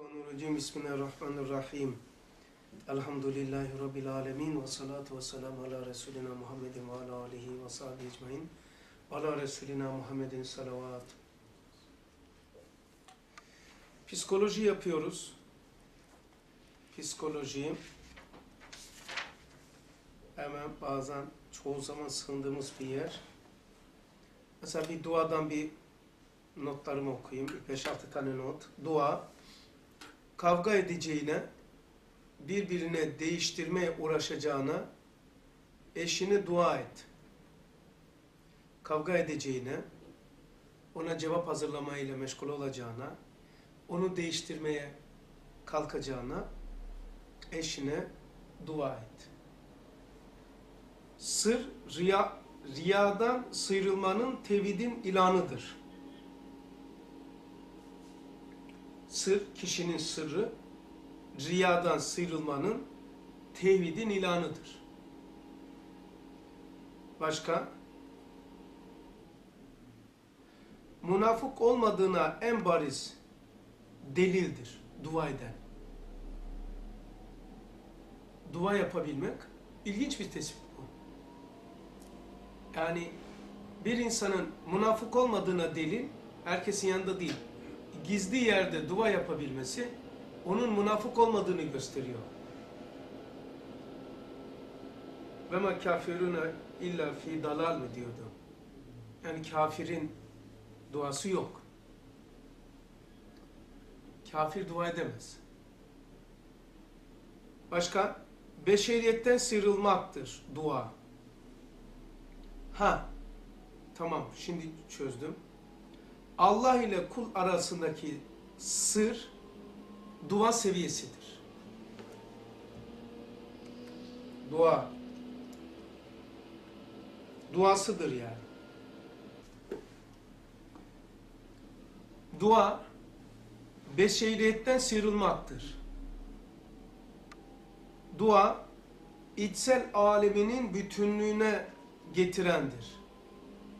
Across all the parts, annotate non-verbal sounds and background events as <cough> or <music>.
Mineşşeytanirracim. Bismillahirrahmanirrahim. Elhamdülillahi Rabbil alemin. Ve salatu ve selamu ala Resulina Muhammedin ve ala alihi ve sahbihi ecmain. Ala Resulina Muhammedin salavat. Psikoloji yapıyoruz. Psikoloji hemen bazen çoğu zaman sığındığımız bir yer. Mesela bir duadan bir notlarımı okuyayım. 5-6 tane not. Dua, kavga edeceğine, birbirine değiştirmeye uğraşacağına, eşini dua et. Kavga edeceğine, ona cevap hazırlamayla meşgul olacağına, onu değiştirmeye kalkacağına, eşine dua et. Sır, riya, riyadan sıyrılmanın tevhidin ilanıdır. Sır, kişinin sırrı, riyadan sıyrılmanın tevhidin ilanıdır. Başka? Münafık olmadığına en bariz delildir dua eden. Dua yapabilmek ilginç bir tespit bu. Yani bir insanın münafık olmadığına delil herkesin yanında değil. Gizli yerde dua yapabilmesi onun münafık olmadığını gösteriyor. Ve ma kafiruna illa fi dalal mı diyordu. Yani kafirin duası yok. Kafir dua edemez. Başka? Beşeriyetten sıyrılmaktır dua. Ha, tamam şimdi çözdüm. Allah ile kul arasındaki sır dua seviyesidir. Dua. Duasıdır yani. Dua beşeriyetten sıyrılmaktır. Dua içsel aleminin bütünlüğüne getirendir.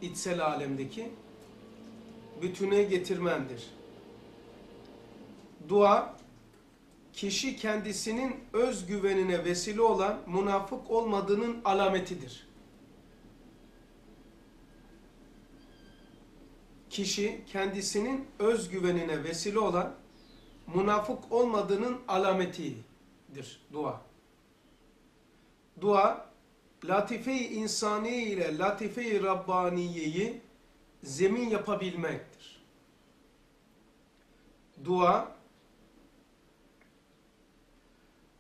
İçsel alemdeki bütüne getirmendir. Dua, kişi kendisinin özgüvenine vesile olan münafık olmadığının alametidir. Kişi kendisinin özgüvenine vesile olan münafık olmadığının alametidir dua. Dua, latife-i insaniye ile latife-i rabbaniyeyi zemin yapabilmektir. Dua,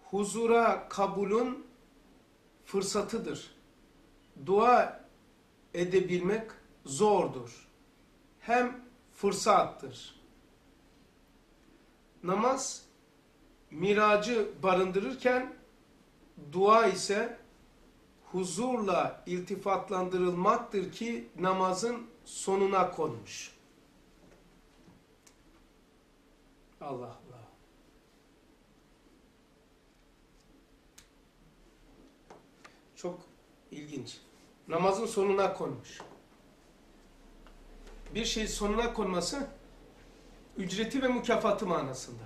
huzura kabulün fırsatıdır. Dua edebilmek zordur. Hem fırsattır. Namaz, miracı barındırırken, dua ise huzurla iltifatlandırılmaktır ki namazın sonuna konmuş. Allah Allah. Çok ilginç. Namazın sonuna konmuş. Bir şey sonuna konması ücreti ve mükafatı manasında.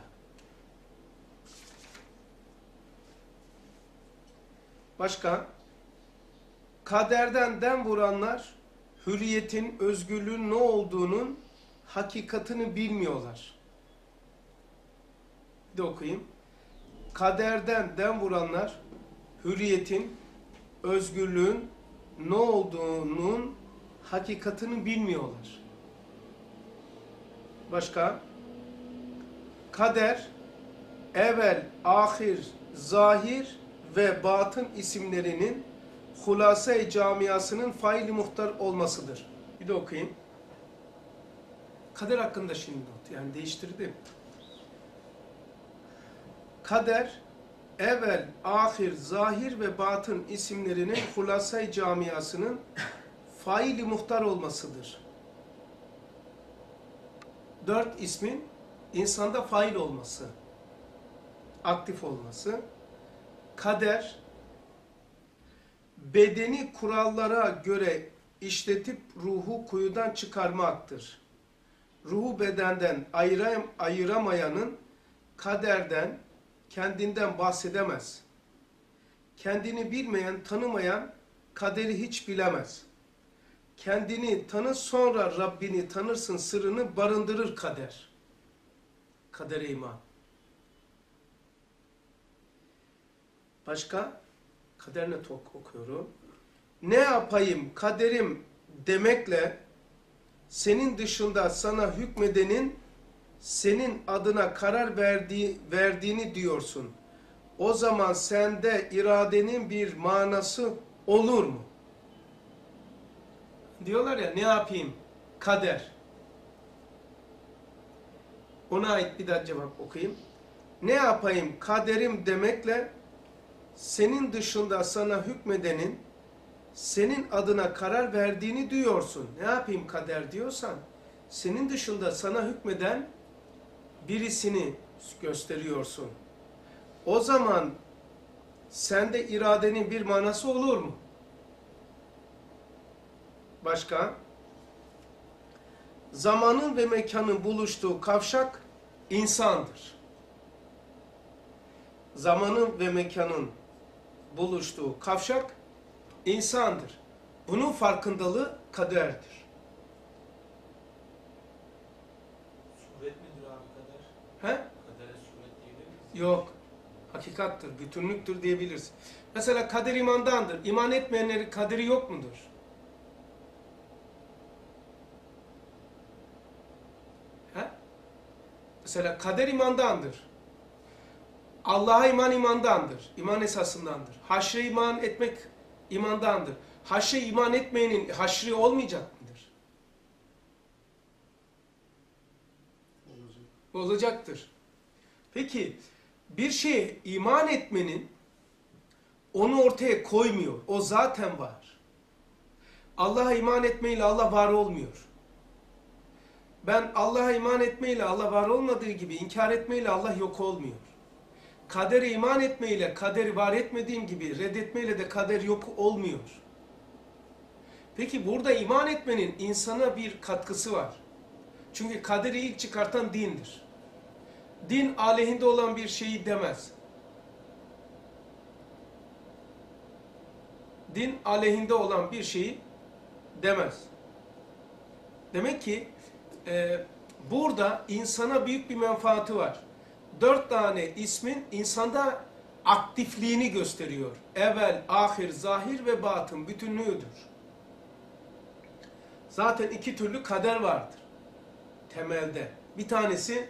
Başka? Kaderden dem vuranlar hürriyetin, özgürlüğün ne olduğunun hakikatini bilmiyorlar. De okuyayım. Kaderden dem vuranlar hürriyetin, özgürlüğün ne olduğunun hakikatini bilmiyorlar. Başka? Kader, evvel, ahir, zahir ve batın isimlerinin Hulase-i camiasının faili muhtar olmasıdır. Bir de okuyayım. Kader hakkında şimdi not. Yani değiştirdim. Kader, evvel, ahir, zahir ve batın isimlerinin Hulase-i camiasının faili muhtar olmasıdır. Dört ismin insanda fail olması, aktif olması. Kader, bedeni kurallara göre işletip ruhu kuyudan çıkarmaktır. Ruhu bedenden ayıram, ayıramayanın kaderden, kendinden bahsedemez. Kendini bilmeyen, tanımayan kaderi hiç bilemez. Kendini tanı sonra Rabbini tanırsın sırrını barındırır kader. Kadere iman. Başka? Kaderine tok okuyorum. Ne yapayım kaderim demekle senin dışında sana hükmedenin senin adına karar verdiği, verdiğini diyorsun. O zaman sende iradenin bir manası olur mu? Diyorlar ya ne yapayım? Kader. Ona ait bir daha cevap okuyayım. Ne yapayım kaderim demekle senin dışında sana hükmedenin senin adına karar verdiğini diyorsun. Ne yapayım kader diyorsan senin dışında sana hükmeden birisini gösteriyorsun. O zaman sende iradenin bir manası olur mu? Başka? Zamanın ve mekanın buluştuğu kavşak insandır. Zamanın ve mekanın buluştuğu kavşak insandır. Bunun farkındalığı kaderdir. Suret midir abi kader? He? Kadere suret diyebilir miyiz? Yok. Hakikattır, bütünlüktür diyebiliriz. Mesela kader imandandır. İman etmeyenlerin kaderi yok mudur? He? Mesela kader imandandır. Allah'a iman imandandır. İman esasındandır. Haşre iman etmek imandandır. Haşre iman etmeyenin haşri olmayacak mıdır? Olacaktır. Peki bir şeye iman etmenin onu ortaya koymuyor. O zaten var. Allah'a iman etmeyle Allah var olmuyor. Ben Allah'a iman etmeyle Allah var olmadığı gibi inkar etmeyle Allah yok olmuyor. Kadere iman etmeyle kaderi var etmediğim gibi reddetmeyle de kader yok olmuyor. Peki burada iman etmenin insana bir katkısı var. Çünkü kaderi ilk çıkartan dindir. Din aleyhinde olan bir şeyi demez. Din aleyhinde olan bir şeyi demez. Demek ki e, burada insana büyük bir menfaati var. Dört tane ismin insanda aktifliğini gösteriyor. Evvel, ahir, zahir ve batın bütünlüğüdür. Zaten iki türlü kader vardır. Temelde. Bir tanesi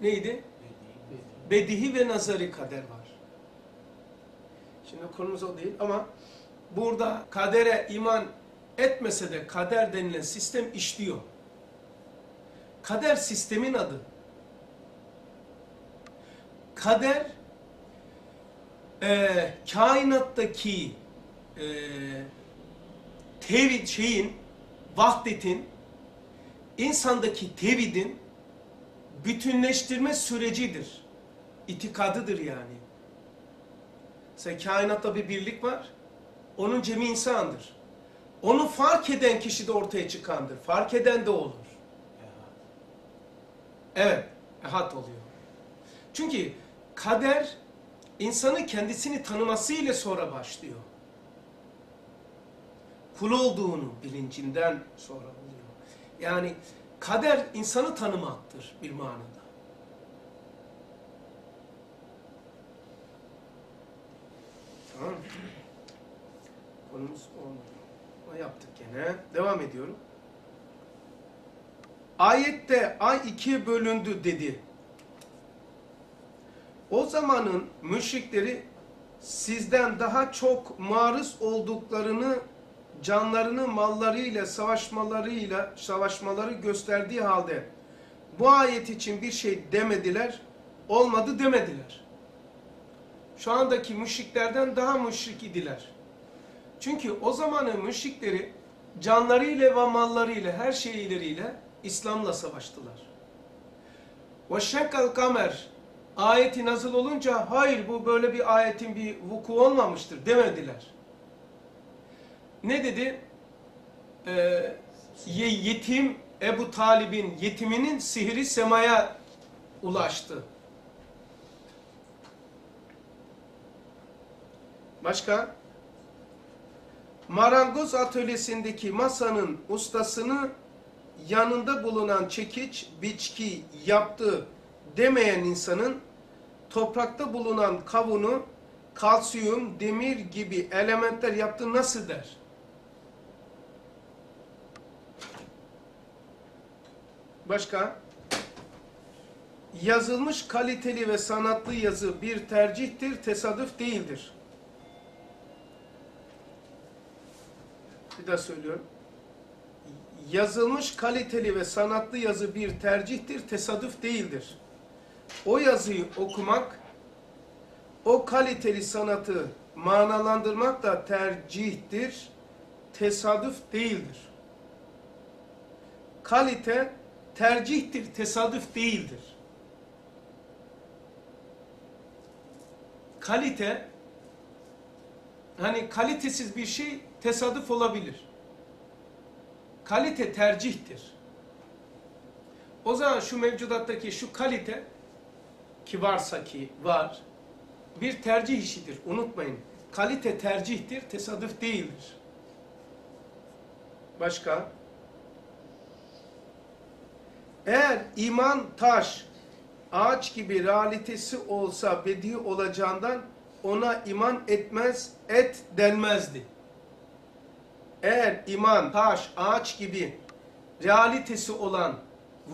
neydi? Bedihi ve nazari kader var. Şimdi konumuz o değil ama burada kadere iman etmese de kader denilen sistem işliyor. Kader sistemin adı. Kader e, kainattaki e, tevhid şeyin, vahdetin, insandaki tevhidin bütünleştirme sürecidir. İtikadıdır yani. Mesela kainatta bir birlik var. Onun cemi insandır. Onu fark eden kişi de ortaya çıkandır. Fark eden de olur. Evet, ehad oluyor. Çünkü kader insanın kendisini tanımasıyla sonra başlıyor. Kul olduğunu bilincinden sonra oluyor. Yani kader insanı tanımaktır bir manada. Tamam mı? Konumuz olmadı. Yaptık gene. Devam ediyorum. Ayette ay ikiye bölündü dedi. O zamanın müşrikleri sizden daha çok maruz olduklarını canlarını mallarıyla savaşmalarıyla savaşmaları gösterdiği halde bu ayet için bir şey demediler, olmadı demediler. Şu andaki müşriklerden daha müşrik idiler. Çünkü o zamanın müşrikleri canlarıyla ve mallarıyla her şeyleriyle İslam'la savaştılar. Şekkal kamer ayeti nasıl olunca hayır bu böyle bir ayetin bir vuku olmamıştır demediler. Ne dedi? Ee, yetim Ebu Talib'in yetiminin sihri semaya ulaştı. Başka? Marangoz atölyesindeki masanın ustasını yanında bulunan çekiç, biçki yaptı demeyen insanın toprakta bulunan kavunu kalsiyum, demir gibi elementler yaptığı nasıl der? Başka? Yazılmış kaliteli ve sanatlı yazı bir tercihtir, tesadüf değildir. Bir daha söylüyorum. Yazılmış kaliteli ve sanatlı yazı bir tercihtir, tesadüf değildir. O yazıyı okumak, o kaliteli sanatı manalandırmak da tercihtir, tesadüf değildir. Kalite tercihtir, tesadüf değildir. Kalite, hani kalitesiz bir şey tesadüf olabilir. Kalite tercihtir. O zaman şu mevcudattaki şu kalite ki varsa ki var bir tercih işidir. Unutmayın. Kalite tercihtir, tesadüf değildir. Başka? Eğer iman taş, ağaç gibi realitesi olsa bedi olacağından ona iman etmez, et denmezdi. Eğer iman, taş, ağaç gibi realitesi olan,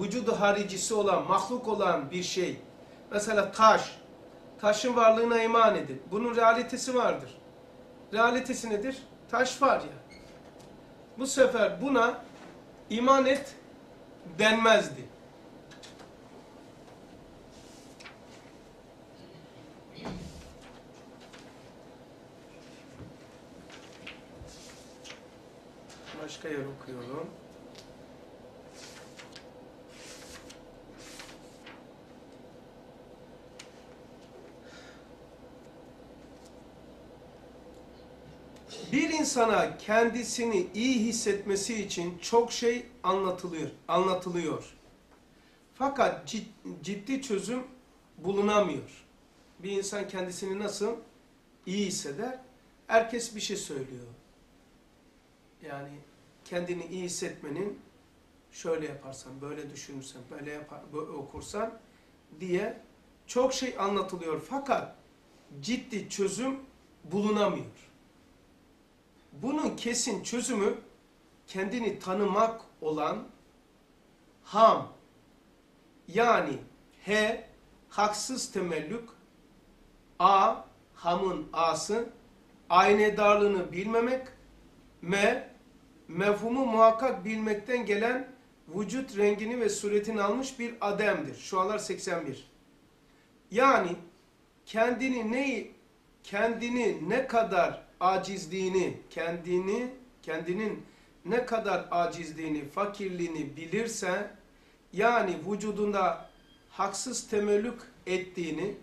vücudu haricisi olan, mahluk olan bir şey, mesela taş, taşın varlığına iman edin. Bunun realitesi vardır. Realitesi nedir? Taş var ya. Bu sefer buna iman et denmezdi. Başka yer okuyorum. Bir insana kendisini iyi hissetmesi için çok şey anlatılıyor, anlatılıyor. Fakat cid, ciddi çözüm bulunamıyor. Bir insan kendisini nasıl iyi hisseder? Herkes bir şey söylüyor. Yani kendini iyi hissetmenin şöyle yaparsan, böyle düşünürsen, böyle yapar, böyle okursan diye çok şey anlatılıyor. Fakat ciddi çözüm bulunamıyor. Bunun kesin çözümü kendini tanımak olan ham yani H haksız temellük A hamın A'sı aynedarlığını bilmemek M mefhumu muhakkak bilmekten gelen vücut rengini ve suretini almış bir ademdir. Şualar 81. Yani kendini neyi kendini ne kadar acizliğini, kendini kendinin ne kadar acizliğini, fakirliğini bilirse yani vücudunda haksız temellük ettiğini,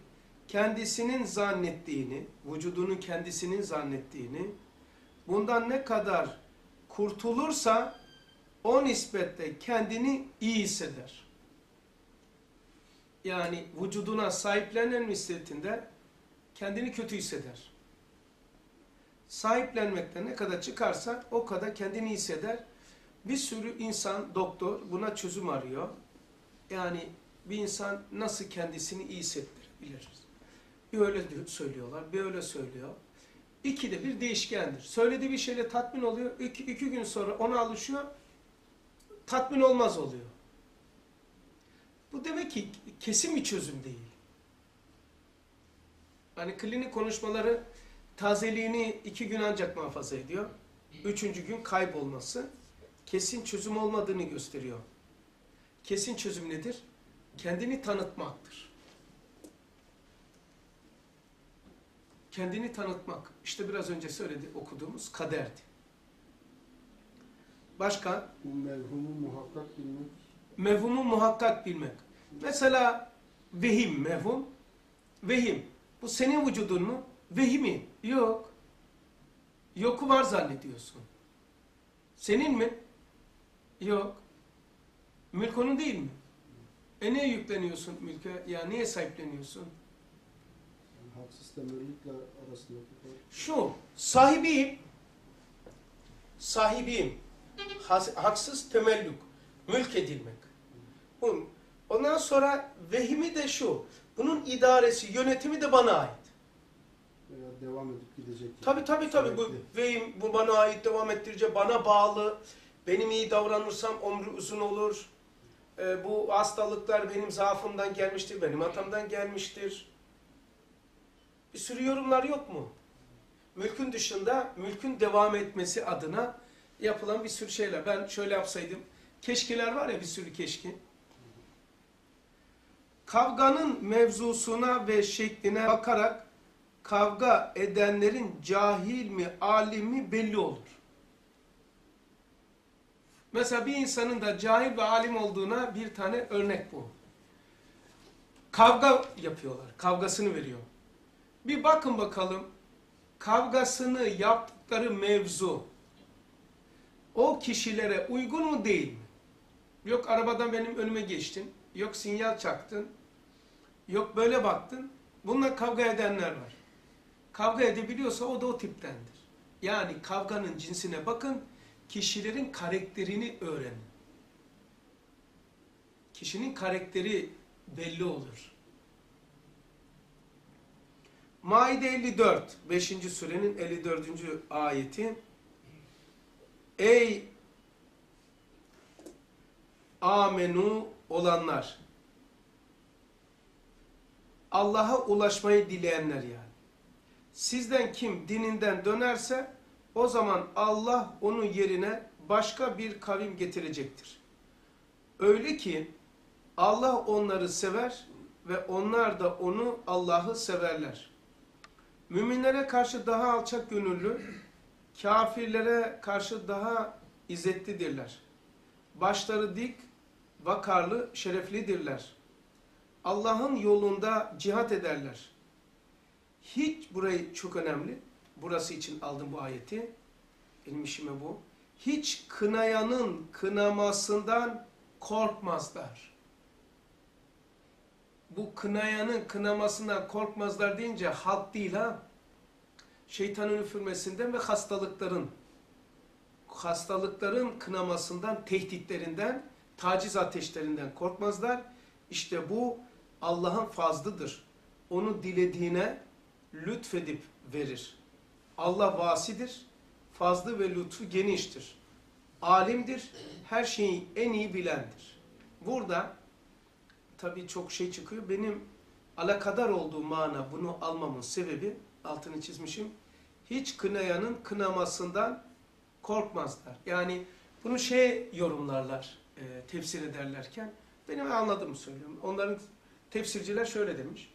kendisinin zannettiğini, vücudunun kendisinin zannettiğini, bundan ne kadar kurtulursa o nispette kendini iyi hisseder. Yani vücuduna sahiplenen nispetinde kendini kötü hisseder. Sahiplenmekten ne kadar çıkarsa o kadar kendini hisseder. Bir sürü insan, doktor buna çözüm arıyor. Yani bir insan nasıl kendisini iyi hissettirebilir? Bir öyle söylüyorlar, bir öyle söylüyor. İki de bir değişkendir. Söylediği bir şeyle tatmin oluyor. İki, iki gün sonra ona alışıyor. Tatmin olmaz oluyor. Bu demek ki kesin bir çözüm değil. Hani klinik konuşmaları tazeliğini iki gün ancak muhafaza ediyor. Üçüncü gün kaybolması kesin çözüm olmadığını gösteriyor. Kesin çözüm nedir? Kendini tanıtmaktır. kendini tanıtmak. İşte biraz önce söyledi, okuduğumuz kaderdi. Başka? Mevhumu muhakkak bilmek. Mevhumu muhakkak bilmek. Mesela vehim, mevhum. Vehim. Bu senin vücudun mu? Vehimi. Yok. Yoku var zannediyorsun. Senin mi? Yok. Mülk onun değil mi? E niye yükleniyorsun mülke? Ya niye sahipleniyorsun? haksız temellükle arasındaki fark. Şu, sahibiyim, sahibiyim, has- haksız temellük, mülk edilmek. Bu- Ondan sonra vehimi de şu, bunun idaresi, yönetimi de bana ait. Devam edip gidecek. Tabii tabii tabii bu vehim bu bana ait devam ettirecek, bana bağlı. Benim iyi davranırsam ömrü uzun olur. Ee, bu hastalıklar benim zaafımdan gelmiştir, benim hatamdan gelmiştir. Bir sürü yorumlar yok mu? Mülkün dışında, mülkün devam etmesi adına yapılan bir sürü şeyler. Ben şöyle yapsaydım, keşkeler var ya bir sürü keşke. Kavganın mevzusuna ve şekline bakarak kavga edenlerin cahil mi, alim mi belli olur. Mesela bir insanın da cahil ve alim olduğuna bir tane örnek bu. Kavga yapıyorlar, kavgasını veriyor. Bir bakın bakalım, kavgasını yaptıkları mevzu, o kişilere uygun mu değil mi? Yok arabadan benim önüme geçtin, yok sinyal çaktın, yok böyle baktın, bununla kavga edenler var kavga edebiliyorsa o da o tiptendir. Yani kavganın cinsine bakın, kişilerin karakterini öğrenin. Kişinin karakteri belli olur. Maide 54, 5. surenin 54. ayeti. Ey amenu olanlar! Allah'a ulaşmayı dileyenler yani. Sizden kim dininden dönerse o zaman Allah onun yerine başka bir kavim getirecektir. Öyle ki Allah onları sever ve onlar da onu Allah'ı severler. Müminlere karşı daha alçak gönüllü, kafirlere karşı daha izzetlidirler. Başları dik, vakarlı, şereflidirler. Allah'ın yolunda cihat ederler. Hiç burayı çok önemli. Burası için aldım bu ayeti. Benim bu. Hiç kınayanın kınamasından korkmazlar. Bu kınayanın kınamasından korkmazlar deyince halk değil ha. Şeytanın üfürmesinden ve hastalıkların hastalıkların kınamasından, tehditlerinden, taciz ateşlerinden korkmazlar. İşte bu Allah'ın fazlıdır. Onu dilediğine lütfedip verir. Allah vasidir, fazlı ve lütfu geniştir. Alimdir, her şeyi en iyi bilendir. Burada tabii çok şey çıkıyor. Benim alakadar olduğu mana bunu almamın sebebi, altını çizmişim, hiç kınayanın kınamasından korkmazlar. Yani bunu şey yorumlarlar, e, tefsir ederlerken, benim anladığımı söylüyorum. Onların tefsirciler şöyle demiş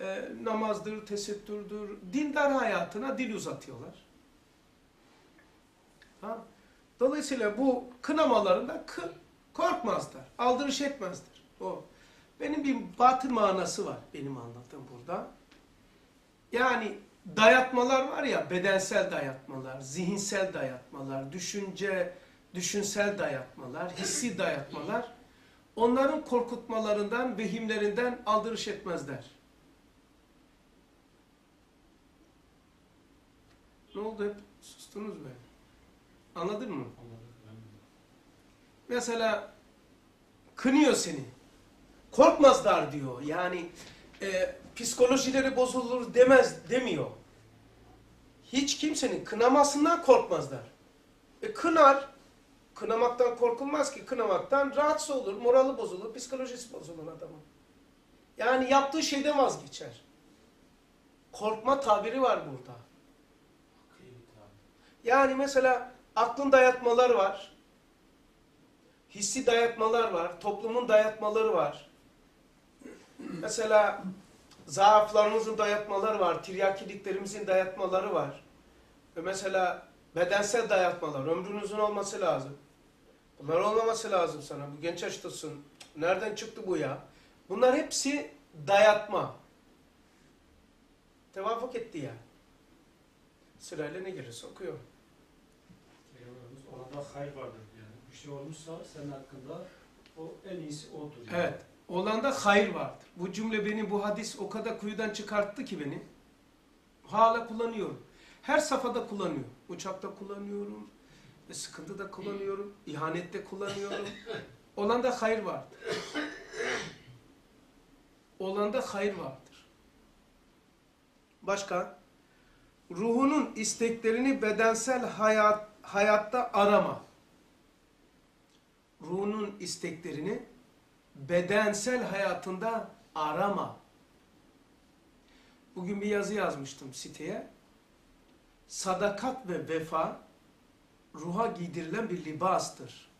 e, namazdır, tesettürdür, dindar hayatına dil uzatıyorlar. Ha? Dolayısıyla bu kınamalarında kı, korkmazlar, aldırış etmezler. O. Benim bir batı manası var benim anlattığım burada. Yani dayatmalar var ya, bedensel dayatmalar, zihinsel dayatmalar, düşünce, düşünsel dayatmalar, hissi dayatmalar, onların korkutmalarından, vehimlerinden aldırış etmezler. Ne oldu hep sustunuz be? Anladın mı? Mesela kınıyor seni. Korkmazlar diyor. Yani e, psikolojileri bozulur demez demiyor. Hiç kimsenin kınamasından korkmazlar. E, kınar. Kınamaktan korkulmaz ki. Kınamaktan rahatsız olur, morali bozulur, psikolojisi bozulur adamın. Yani yaptığı şeyden vazgeçer. Korkma tabiri var burada. Yani mesela aklın dayatmalar var. Hissi dayatmalar var. Toplumun dayatmaları var. Mesela zaaflarımızın dayatmaları var. Tiryakiliklerimizin dayatmaları var. Ve mesela bedensel dayatmalar. Ömrün uzun olması lazım. Bunlar olmaması lazım sana. Bu genç yaştasın. Nereden çıktı bu ya? Bunlar hepsi dayatma. Tevafuk etti ya. Sırayla ne gelirse okuyor. Orada hayır vardır yani. Bir şey olmuşsa senin hakkında o en iyisi odur. Yani. Evet. Olanda hayır vardır. Bu cümle beni, bu hadis o kadar kuyudan çıkarttı ki beni. Hala kullanıyorum. Her safhada kullanıyorum. Uçakta kullanıyorum. Sıkıntıda kullanıyorum. ihanette kullanıyorum. <laughs> Olanda hayır vardır. Olanda hayır vardır. Başka? Ruhunun isteklerini bedensel hayat, hayatta arama. Ruhunun isteklerini bedensel hayatında arama. Bugün bir yazı yazmıştım siteye. Sadakat ve vefa ruha giydirilen bir libastır.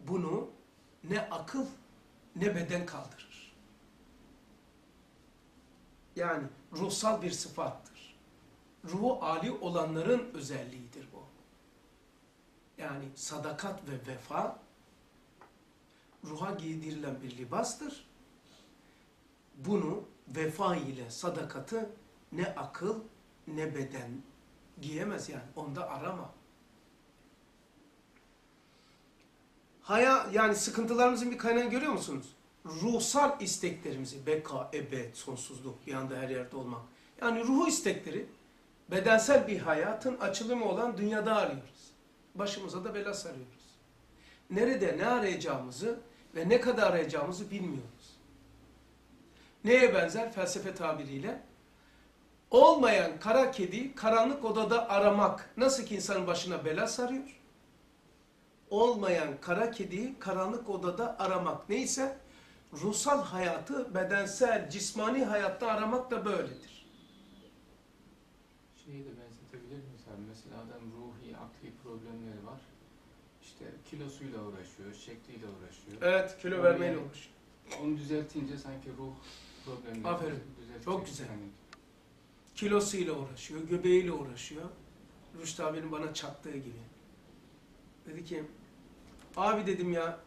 Bunu ne akıl ne beden kaldırır. Yani ruhsal bir sıfattır. Ruhu âli olanların özelliğidir bu. Yani sadakat ve vefa ruha giydirilen bir libastır. Bunu vefa ile sadakatı ne akıl ne beden giyemez yani. Onda arama. Haya yani sıkıntılarımızın bir kaynağını görüyor musunuz? Ruhsal isteklerimizi, beka, ebed, sonsuzluk, bir anda her yerde olmak. Yani ruhu istekleri bedensel bir hayatın açılımı olan dünyada arıyoruz. Başımıza da bela sarıyoruz. Nerede ne arayacağımızı ve ne kadar arayacağımızı bilmiyoruz. Neye benzer? Felsefe tabiriyle. Olmayan kara kedi karanlık odada aramak nasıl ki insanın başına bela sarıyor? Olmayan kara kediyi karanlık odada aramak neyse ruhsal hayatı bedensel, cismani hayatta aramak da böyledir. Şeyi de benzetebilir miyiz abi? Mesela adam ruhi, akli problemleri var. İşte kilosuyla uğraşıyor, şekliyle uğraşıyor. Evet, kilo vermeyle uğraşıyor. Onu düzeltince sanki ruh problemleri Aferin. düzeltecek. Çok güzel. Yani Kilosuyla uğraşıyor, göbeğiyle uğraşıyor. Rüştü abinin bana çaktığı gibi. Dedi ki, abi dedim ya,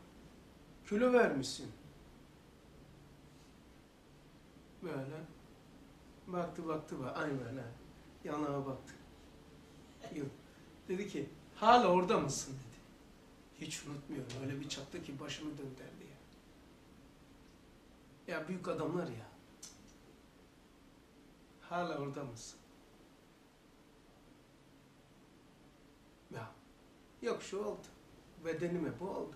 kilo vermişsin. Böyle. Baktı baktı bak, aynı böyle. Yanına baktı. Yok. Dedi ki, hala orada mısın dedi. Hiç unutmuyorum. Öyle bir çaktı ki başımı döndürdü ya. Ya büyük adamlar ya. Hala orada mısın? Ya. Yok şu oldu. Bedenime bu oldu.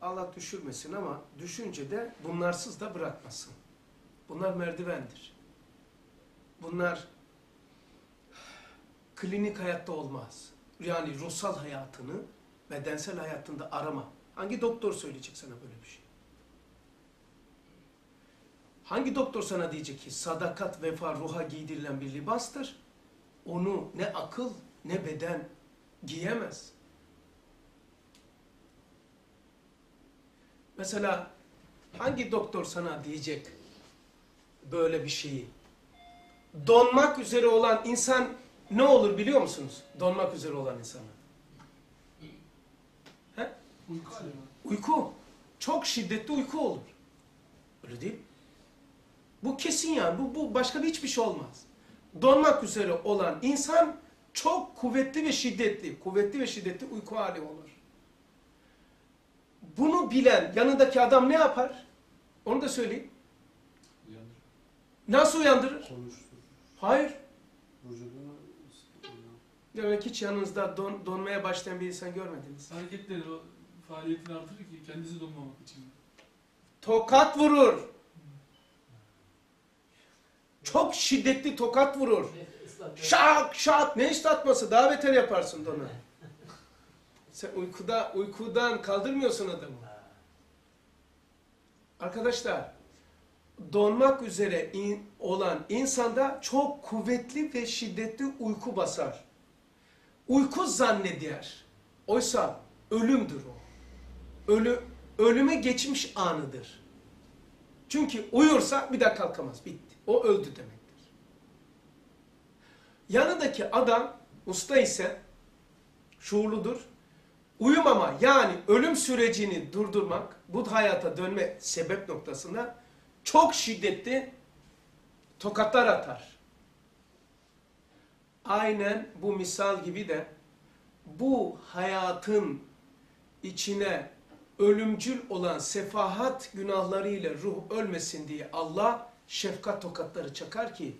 Allah düşürmesin ama düşünce de bunlarsız da bırakmasın. Bunlar merdivendir. Bunlar klinik hayatta olmaz. Yani ruhsal hayatını bedensel hayatında arama. Hangi doktor söyleyecek sana böyle bir şey? Hangi doktor sana diyecek ki sadakat, vefa, ruha giydirilen bir libastır? Onu ne akıl ne beden giyemez. Mesela hangi doktor sana diyecek böyle bir şeyi? Donmak üzere olan insan ne olur biliyor musunuz? Donmak üzere olan insana. He? Uyku. Çok şiddetli uyku olur. Öyle değil mi? Bu kesin yani. Bu, bu başka bir hiçbir şey olmaz. Donmak üzere olan insan çok kuvvetli ve şiddetli, kuvvetli ve şiddetli uyku hali olur. Bunu bilen yanındaki adam ne yapar? Onu da söyleyeyim. uyanır. Nasıl uyandırır? Konuştur. Hayır. Vücudunu Demek hiç yanınızda don, donmaya başlayan bir insan görmediniz. Hareketleri o faaliyetini artırır ki kendisi donmamak için. Tokat vurur. Çok şiddetli tokat vurur. Şak şak ne ıslatması daha beter yaparsın dona. Sen uykuda uykudan kaldırmıyorsun adamı. Arkadaşlar donmak üzere in- olan insanda çok kuvvetli ve şiddetli uyku basar. Uyku zanneder. Oysa ölümdür o. Ölü, ölüme geçmiş anıdır. Çünkü uyursa bir daha kalkamaz. Bitti. O öldü demektir. Yanındaki adam usta ise şuurludur. Uyumama yani ölüm sürecini durdurmak bu hayata dönme sebep noktasında çok şiddetli tokatlar atar. Aynen bu misal gibi de bu hayatın içine ölümcül olan sefahat günahlarıyla ruh ölmesin diye Allah şefkat tokatları çakar ki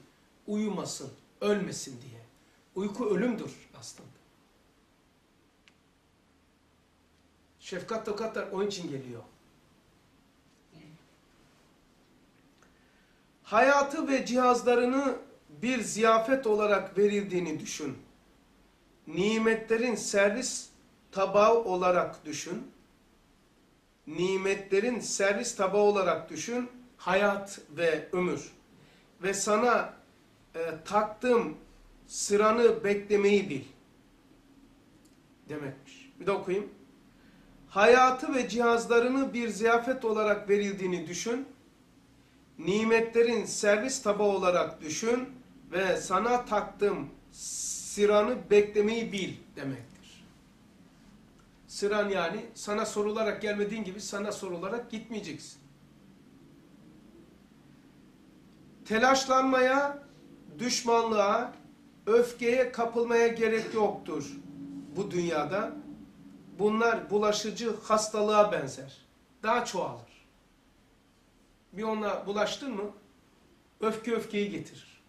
uyumasın, ölmesin diye. Uyku ölümdür aslında. Şefkat tokatlar onun için geliyor. Hayatı ve cihazlarını bir ziyafet olarak verildiğini düşün. Nimetlerin servis tabağı olarak düşün. Nimetlerin servis tabağı olarak düşün. Hayat ve ömür. Ve sana e, taktığım sıranı beklemeyi bil. Demekmiş. Bir de okuyayım. Hayatı ve cihazlarını bir ziyafet olarak verildiğini düşün. Nimetlerin servis tabağı olarak düşün ve sana taktığım sıranı beklemeyi bil demektir. Sıran yani sana sorularak gelmediğin gibi sana sorularak gitmeyeceksin. Telaşlanmaya, düşmanlığa, öfkeye kapılmaya gerek yoktur bu dünyada. Bunlar bulaşıcı hastalığa benzer. Daha çoğalır. Bir ona bulaştın mı öfke öfkeyi getirir.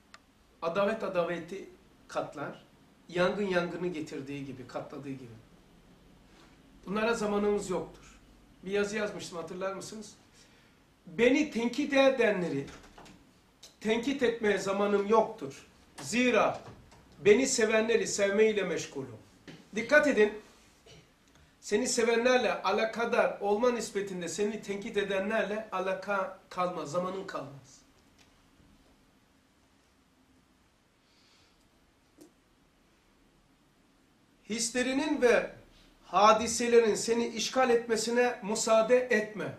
Adavet adaveti katlar. Yangın yangını getirdiği gibi, katladığı gibi. Bunlara zamanımız yoktur. Bir yazı yazmıştım hatırlar mısınız? Beni tenkit edenleri tenkit etmeye zamanım yoktur. Zira beni sevenleri sevmeyle meşgulüm. Dikkat edin. Seni sevenlerle alakadar olma nispetinde seni tenkit edenlerle alaka kalmaz, zamanın kalmaz. Hislerinin ve hadiselerin seni işgal etmesine müsaade etme.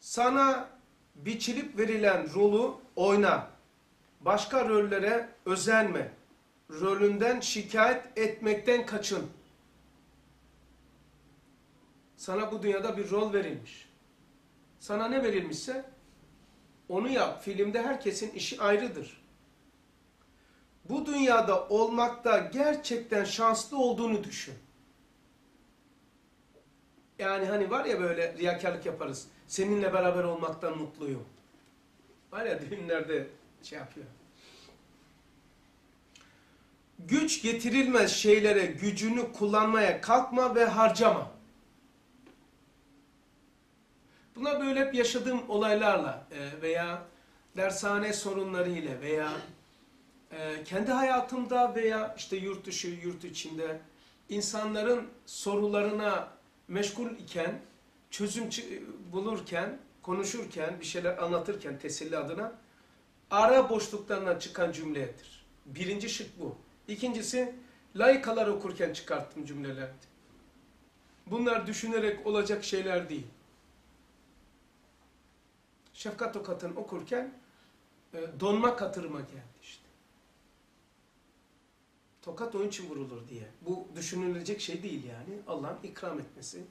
Sana biçilip verilen rolü oyna. Başka rollere özenme. Rolünden şikayet etmekten kaçın. Sana bu dünyada bir rol verilmiş. Sana ne verilmişse onu yap. Filmde herkesin işi ayrıdır. Bu dünyada olmakta gerçekten şanslı olduğunu düşün. Yani hani var ya böyle riyakarlık yaparız. Seninle beraber olmaktan mutluyum. Var ya düğünlerde şey yapıyor. Güç getirilmez şeylere gücünü kullanmaya kalkma ve harcama. Buna böyle hep yaşadığım olaylarla e, veya dershane sorunlarıyla veya e, kendi hayatımda veya işte yurt dışı, yurt içinde insanların sorularına meşgul iken, çözüm bulurken, konuşurken, bir şeyler anlatırken teselli adına ara boşluklarından çıkan cümledir. Birinci şık bu. İkincisi layıkalar okurken çıkarttım cümlelerdi. Bunlar düşünerek olacak şeyler değil. Şefkat Tokat'ın okurken e, donma katırıma geldi işte. Tokat onun için vurulur diye. Bu düşünülecek şey değil yani. Allah'ın ikram etmesi.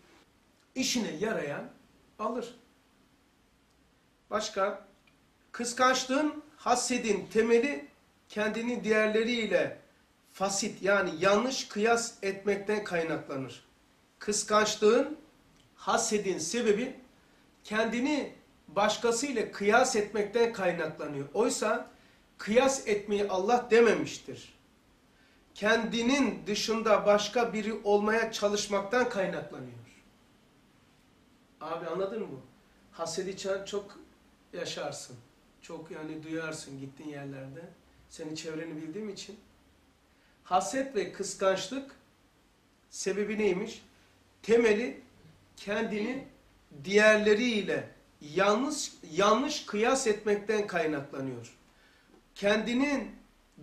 İşine yarayan alır. Başka? Kıskançlığın, hasedin temeli kendini diğerleriyle fasit yani yanlış kıyas etmekten kaynaklanır. Kıskançlığın, hasedin sebebi kendini başkasıyla kıyas etmekten kaynaklanıyor. Oysa kıyas etmeyi Allah dememiştir. Kendinin dışında başka biri olmaya çalışmaktan kaynaklanıyor. Abi anladın mı? Hasedi çok yaşarsın. Çok yani duyarsın gittiğin yerlerde. Senin çevreni bildiğim için. Haset ve kıskançlık sebebi neymiş? Temeli kendini diğerleriyle yanlış yanlış kıyas etmekten kaynaklanıyor. Kendinin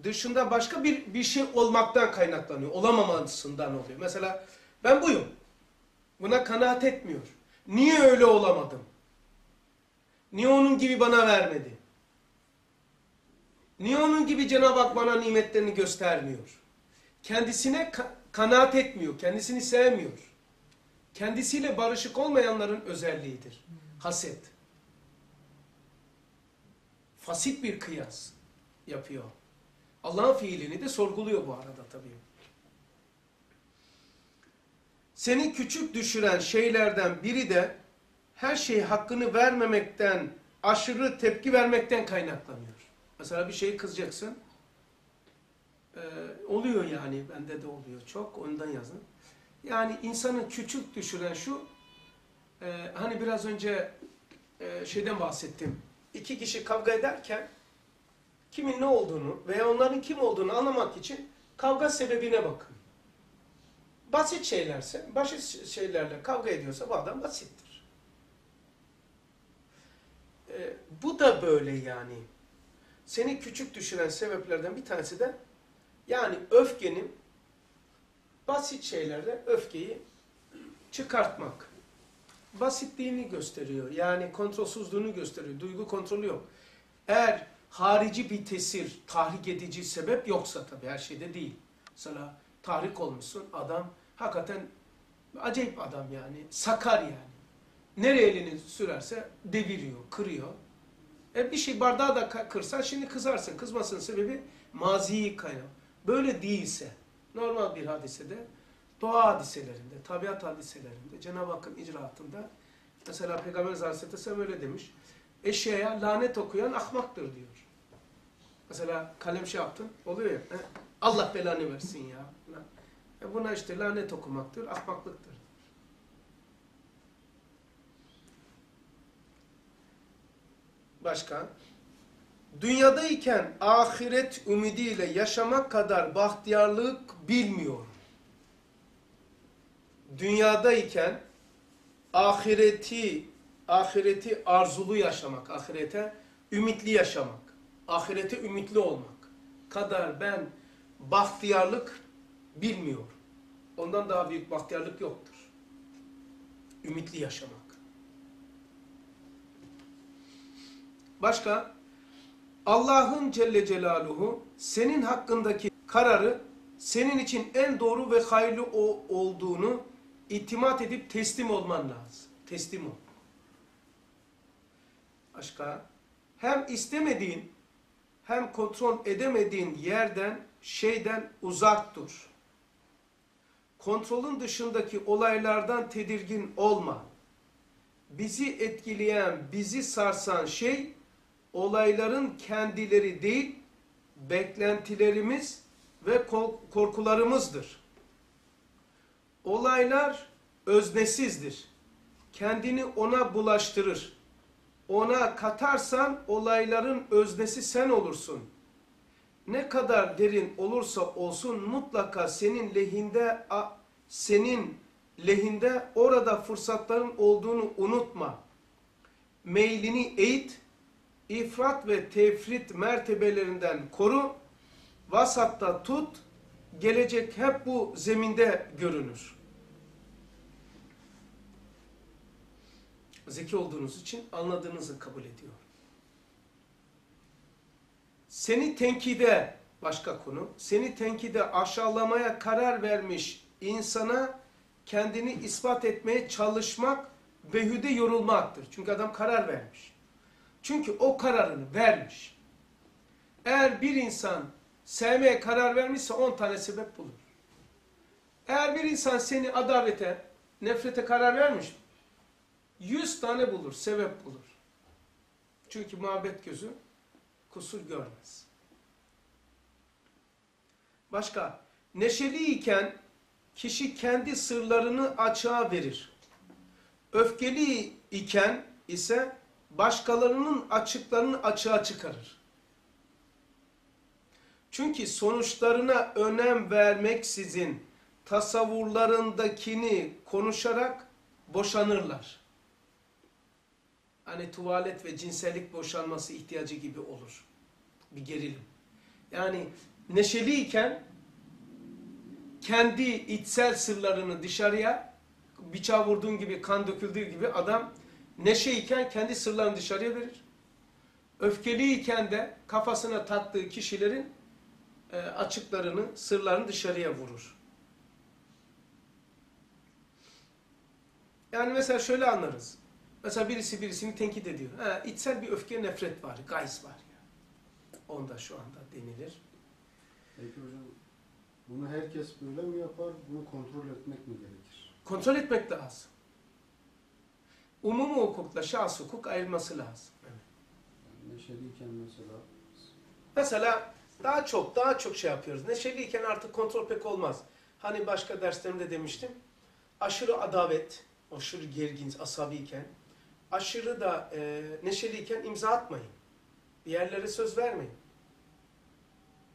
dışında başka bir bir şey olmaktan kaynaklanıyor. Olamamasından oluyor. Mesela ben buyum. Buna kanaat etmiyor. Niye öyle olamadım? Niye onun gibi bana vermedi? Niye onun gibi Cenab-ı Hak bana nimetlerini göstermiyor? Kendisine ka kanaat etmiyor, kendisini sevmiyor. Kendisiyle barışık olmayanların özelliğidir. Haset. Fasit bir kıyas yapıyor. Allah'ın fiilini de sorguluyor bu arada tabii. Seni küçük düşüren şeylerden biri de her şeyi hakkını vermemekten, aşırı tepki vermekten kaynaklanıyor. Mesela bir şeyi kızacaksın. Ee, oluyor yani, bende de oluyor çok, ondan yazın. Yani insanı küçük düşüren şu, e, hani biraz önce e, şeyden bahsettim. İki kişi kavga ederken kimin ne olduğunu veya onların kim olduğunu anlamak için kavga sebebine bakın. Basit şeylerse, basit şeylerle kavga ediyorsa bu adam basittir. Ee, bu da böyle yani. Seni küçük düşüren sebeplerden bir tanesi de yani öfkenin basit şeylerle öfkeyi çıkartmak. Basitliğini gösteriyor. Yani kontrolsüzlüğünü gösteriyor. Duygu kontrolü yok. Eğer harici bir tesir, tahrik edici sebep yoksa tabii her şeyde değil. Mesela tahrik olmuşsun adam hakikaten acayip adam yani. Sakar yani. Nereye elini sürerse deviriyor, kırıyor. E bir şey bardağı da kırsan şimdi kızarsın. Kızmasının sebebi maziyi kaynağı. Böyle değilse normal bir hadisede doğa hadiselerinde, tabiat hadiselerinde, Cenab-ı Hakk'ın icraatında mesela Peygamber Aleyhisselam öyle demiş. Eşeğe lanet okuyan ahmaktır diyor. Mesela kalem şey yaptın, oluyor ya. he, Allah belanı versin ya. E buna işte lanet okumaktır, ahmaklıktır. Başka? Dünyadayken ahiret ümidiyle yaşamak kadar bahtiyarlık bilmiyorum. Dünyadayken ahireti ahireti arzulu yaşamak, ahirete ümitli yaşamak, ahirete ümitli olmak kadar ben bahtiyarlık bilmiyorum. Ondan daha büyük bahtiyarlık yoktur. Ümitli yaşamak. Başka? Allah'ın Celle Celaluhu senin hakkındaki kararı senin için en doğru ve hayırlı o olduğunu itimat edip teslim olman lazım. Teslim ol. Başka? Hem istemediğin hem kontrol edemediğin yerden, şeyden uzak dur. Kontrolün dışındaki olaylardan tedirgin olma. Bizi etkileyen, bizi sarsan şey olayların kendileri değil, beklentilerimiz ve korkularımızdır. Olaylar öznesizdir. Kendini ona bulaştırır. Ona katarsan olayların öznesi sen olursun. Ne kadar derin olursa olsun mutlaka senin lehinde senin lehinde orada fırsatların olduğunu unutma. Meylini eğit, ifrat ve tefrit mertebelerinden koru, vasatta tut, gelecek hep bu zeminde görünür. Zeki olduğunuz için anladığınızı kabul ediyor. Seni tenkide, başka konu, seni tenkide aşağılamaya karar vermiş insana kendini ispat etmeye çalışmak behüde yorulmaktır. Çünkü adam karar vermiş. Çünkü o kararını vermiş. Eğer bir insan sevmeye karar vermişse on tane sebep bulur. Eğer bir insan seni adalete, nefrete karar vermiş, yüz tane bulur, sebep bulur. Çünkü muhabbet gözü kusur görmez. Başka, neşeliyken kişi kendi sırlarını açığa verir. Öfkeli iken ise başkalarının açıklarını açığa çıkarır. Çünkü sonuçlarına önem vermeksizin tasavvurlarındakini konuşarak boşanırlar. Hani tuvalet ve cinsellik boşanması ihtiyacı gibi olur. Bir gerilim. Yani neşeliyken kendi içsel sırlarını dışarıya bıçağı vurduğun gibi kan döküldüğü gibi adam neşeyken kendi sırlarını dışarıya verir. Öfkeliyken de kafasına taktığı kişilerin e, açıklarını, sırlarını dışarıya vurur. Yani mesela şöyle anlarız. Mesela birisi birisini tenkit ediyor. Ha, içsel bir öfke, nefret var, gays var ya. Onda şu anda denilir. Peki hocam bunu herkes böyle mi yapar? Bunu kontrol etmek mi gerekir? Kontrol etmek lazım. Umumi hukukla şahs hukuk ayrılması lazım. Neşeliyken mesela Mesela daha çok daha çok şey yapıyoruz. Neşeliyken artık kontrol pek olmaz. Hani başka derslerimde demiştim. Aşırı adavet, aşırı gergin, asabiyken, aşırı da e, neşeliyken imza atmayın. Bir yerlere söz vermeyin.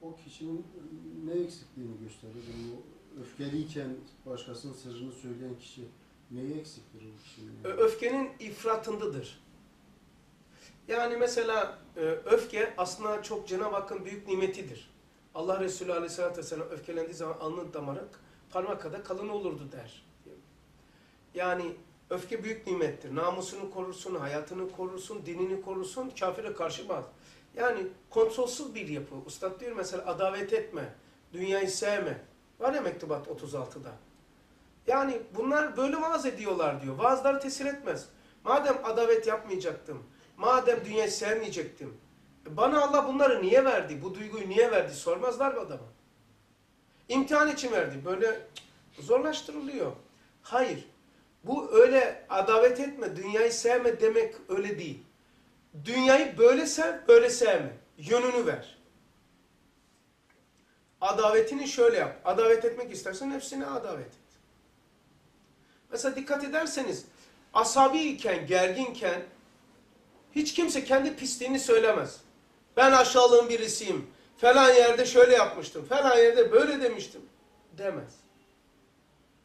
o kişinin ne eksikliğini gösterir? Yani o öfkeliyken başkasının sırrını söyleyen kişi neyi eksiktir o kişinin? Öfkenin ifratındadır. Yani mesela e, öfke aslında çok Cenab-ı Hakk'ın büyük nimetidir. Allah Resulü Aleyhisselatü Vesselam öfkelendiği zaman alnı damarık parmak kadar kalın olurdu der. Yani öfke büyük nimettir. Namusunu korursun, hayatını korursun, dinini korursun, kafire karşı baz. Yani kontrolsüz bir yapı. Ustad diyor mesela adavet etme, dünyayı sevme. Var ya mektubat 36'da. Yani bunlar böyle vaaz ediyorlar diyor. Vaazları tesir etmez. Madem adavet yapmayacaktım, madem dünyayı sevmeyecektim, bana Allah bunları niye verdi, bu duyguyu niye verdi sormazlar mı adama? İmtihan için verdi. Böyle zorlaştırılıyor. Hayır. Bu öyle adavet etme, dünyayı sevme demek öyle değil. Dünyayı böyle sev, böyle sevme. Yönünü ver. Adavetini şöyle yap. Adavet etmek istersen nefsine adavet et. Mesela dikkat ederseniz asabi iken, gerginken hiç kimse kendi pisliğini söylemez. Ben aşağılığın birisiyim. Falan yerde şöyle yapmıştım. Falan yerde böyle demiştim. Demez.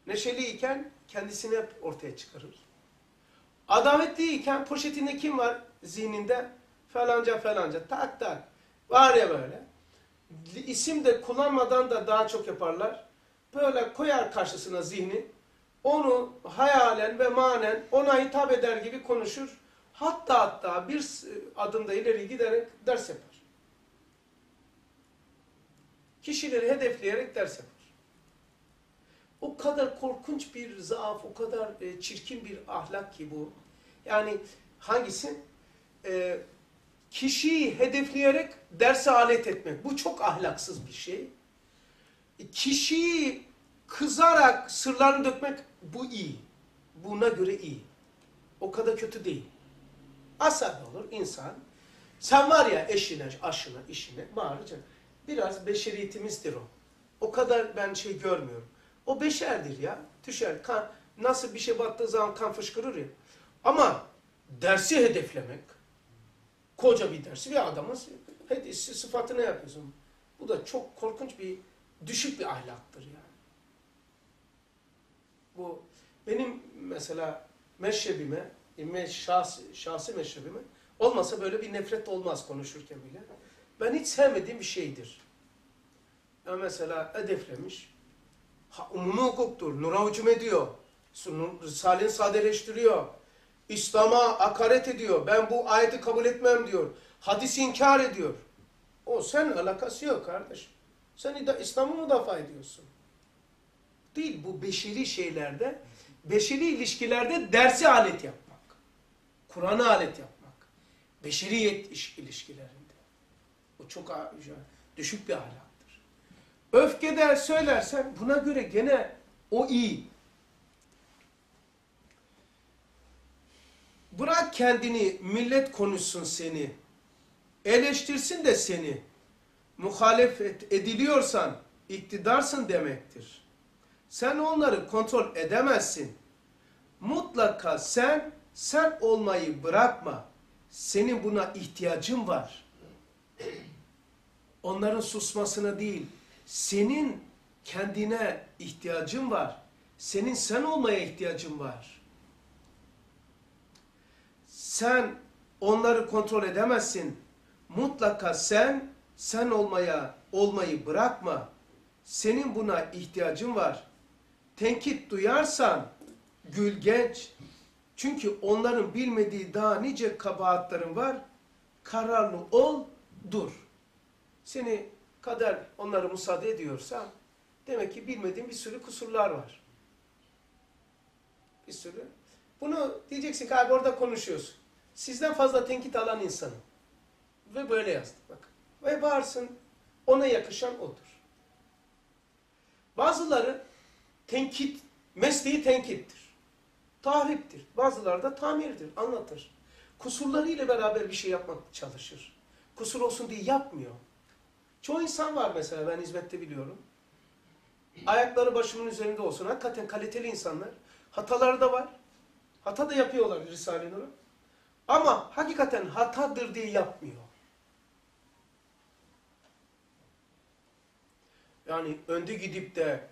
Neşeliyken kendisini hep ortaya çıkarır. Adavetliyken poşetinde kim var zihninde? Falanca falanca tak tak. Var ya böyle. İsim de kullanmadan da daha çok yaparlar. Böyle koyar karşısına zihni. Onu hayalen ve manen ona hitap eder gibi konuşur. Hatta hatta bir adım da ileri giderek ders yapar. Kişileri hedefleyerek ders yapar. O kadar korkunç bir zaaf, o kadar e, çirkin bir ahlak ki bu. Yani hangisi? E, kişiyi hedefleyerek derse alet etmek. Bu çok ahlaksız bir şey. E, kişiyi kızarak sırlarını dökmek bu iyi. Buna göre iyi. O kadar kötü değil. Asabi olur insan. Sen var ya eşine, aşına, işine bağıracaksın. Biraz beşeriyetimizdir o. O kadar ben şey görmüyorum. O beşerdir ya. Düşer. Kan, nasıl bir şey battığı zaman kan fışkırır ya. Ama dersi hedeflemek, koca bir dersi bir adamın sıfatını yapıyorsun. Bu da çok korkunç bir, düşük bir ahlaktır yani. Bu benim mesela meşrebime, şahsi, şahsi meşrebime olmasa böyle bir nefret olmaz konuşurken bile. Ben hiç sevmediğim bir şeydir. Ya mesela hedeflemiş, ha, umumi hukuktur, nura hücum ediyor, Risale'ni sadeleştiriyor, İslam'a hakaret ediyor, ben bu ayeti kabul etmem diyor, hadisi inkar ediyor. O sen alakası yok kardeş. Sen İslam'ı müdafaa ediyorsun. Değil bu beşeri şeylerde, beşeri ilişkilerde dersi alet yapmak. Kur'an'ı alet yapmak. Beşeriyet ilişkilerinde. Bu çok düşük bir ahlaktır. Öfkede söylersen buna göre gene o iyi. Bırak kendini, millet konuşsun seni. Eleştirsin de seni. Muhalefet ediliyorsan iktidarsın demektir. Sen onları kontrol edemezsin. Mutlaka sen, sen olmayı bırakma. Senin buna ihtiyacın var. Onların susmasına değil, senin kendine ihtiyacın var. Senin sen olmaya ihtiyacın var. Sen onları kontrol edemezsin. Mutlaka sen, sen olmaya, olmayı bırakma. Senin buna ihtiyacın var. Tenkit duyarsan gül genç. Çünkü onların bilmediği daha nice kabahatlerin var. Kararlı ol, dur. Seni kader onları müsaade ediyorsa demek ki bilmediğin bir sürü kusurlar var. Bir sürü. Bunu diyeceksin ki orada konuşuyorsun. Sizden fazla tenkit alan insanım. Ve böyle yazdı bak. Ve varsın ona yakışan odur. Bazıları tenkit, mesleği tenkittir. tahriptir. Bazıları da tamirdir, anlatır. Kusurlarıyla beraber bir şey yapmak çalışır. Kusur olsun diye yapmıyor. Çoğu insan var mesela ben hizmette biliyorum. Ayakları başımın üzerinde olsun. Hakikaten kaliteli insanlar. Hataları da var. Hata da yapıyorlar Risale-i Nur'a. Ama hakikaten hatadır diye yapmıyor. Yani önde gidip de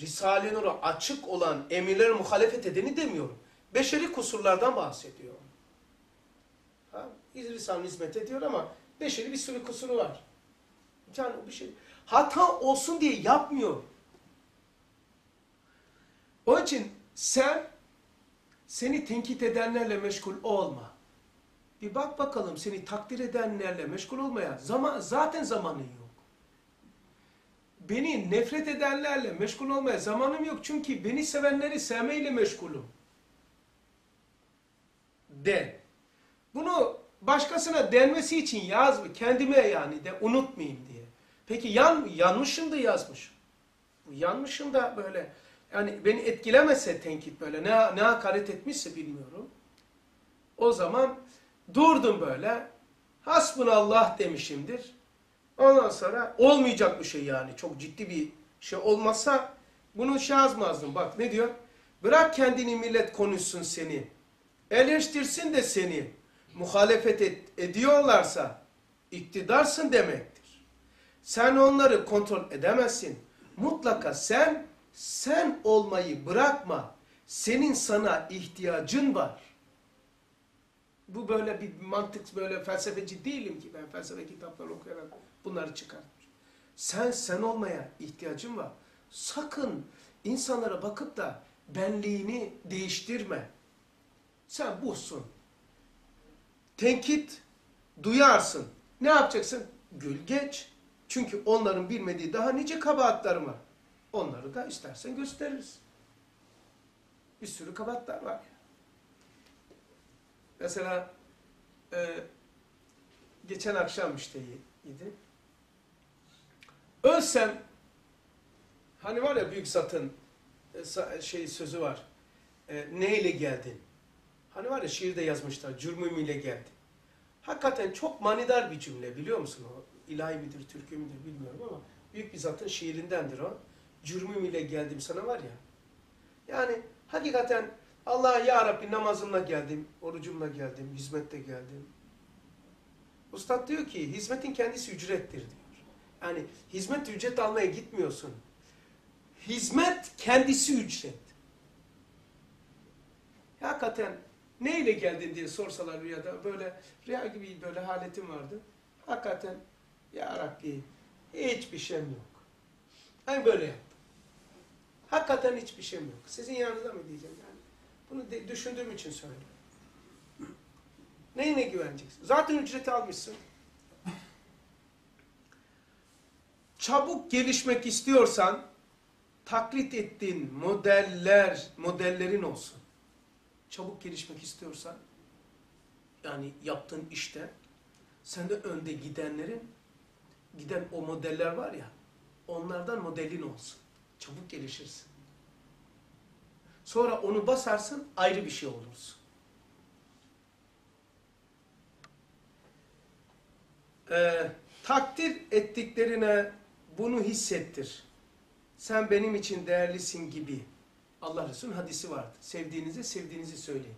Risale-i Nur'a açık olan emirlere muhalefet edeni demiyorum. Beşeri kusurlardan bahsediyor. Ha, Risale hizmet ediyor ama beşeri bir sürü kusuru var. Yani bir şey hata olsun diye yapmıyor. Onun için sen seni tenkit edenlerle meşgul olma. Bir bak bakalım seni takdir edenlerle meşgul olmaya zaman zaten zamanın yok. Beni nefret edenlerle meşgul olmaya zamanım yok çünkü beni sevenleri sevmeyle meşgulüm. De. Bunu başkasına denmesi için yazma. Kendime yani de unutmayayım diye. Peki yan, yanmışım da yazmışım. Yanmışım da böyle yani beni etkilemese tenkit böyle ne, ne hakaret etmişse bilmiyorum. O zaman durdum böyle hasbunallah demişimdir. Ondan sonra olmayacak bir şey yani çok ciddi bir şey olmasa bunu şey yazmazdım. Bak ne diyor? Bırak kendini millet konuşsun seni. Eleştirsin de seni. Muhalefet et, ediyorlarsa iktidarsın demektir. Sen onları kontrol edemezsin. Mutlaka sen sen olmayı bırakma. Senin sana ihtiyacın var. Bu böyle bir mantık, böyle felsefeci değilim ki ben felsefe kitapları okuyarak bunları çıkartmış. Sen sen olmaya ihtiyacın var. Sakın insanlara bakıp da benliğini değiştirme. Sen busun. Tenkit duyarsın. Ne yapacaksın? Gül geç. Çünkü onların bilmediği daha nice kabahatler var. Onları da istersen gösteririz. Bir sürü kabahatler var. Mesela e, geçen akşam işte idi. Ölsem hani var ya büyük zatın e, şey sözü var. E, neyle geldin? Hani var ya şiirde yazmışlar. Cürmüm ile geldi. Hakikaten çok manidar bir cümle biliyor musun o? İlahi midir, türkü müdür bilmiyorum ama büyük bir zatın şiirindendir o. Cürmüm ile geldim sana var ya. Yani hakikaten Allah ya Rabbi namazımla geldim, orucumla geldim, hizmette geldim. Ustad diyor ki hizmetin kendisi ücrettir diyor. Yani hizmet ücret almaya gitmiyorsun. Hizmet kendisi ücret. Hakikaten neyle geldin diye sorsalar rüyada böyle rüya gibi böyle haletim vardı. Hakikaten ya Rabbi hiçbir şeyim yok. Ben böyle yaptım. Hakikaten hiçbir şeyim yok. Sizin yanınızda mı diyeceğim yani. Bunu düşündüğüm için söylüyorum. Neyine güveneceksin? Zaten ücreti almışsın. Çabuk gelişmek istiyorsan taklit ettiğin modeller, modellerin olsun. Çabuk gelişmek istiyorsan yani yaptığın işte sende önde gidenlerin giden o modeller var ya onlardan modelin olsun. Çabuk gelişirsin. Sonra onu basarsın ayrı bir şey olursun. Ee, takdir ettiklerine bunu hissettir. Sen benim için değerlisin gibi. Allah Resulü'nün hadisi vardı. Sevdiğinize sevdiğinizi söyleyin.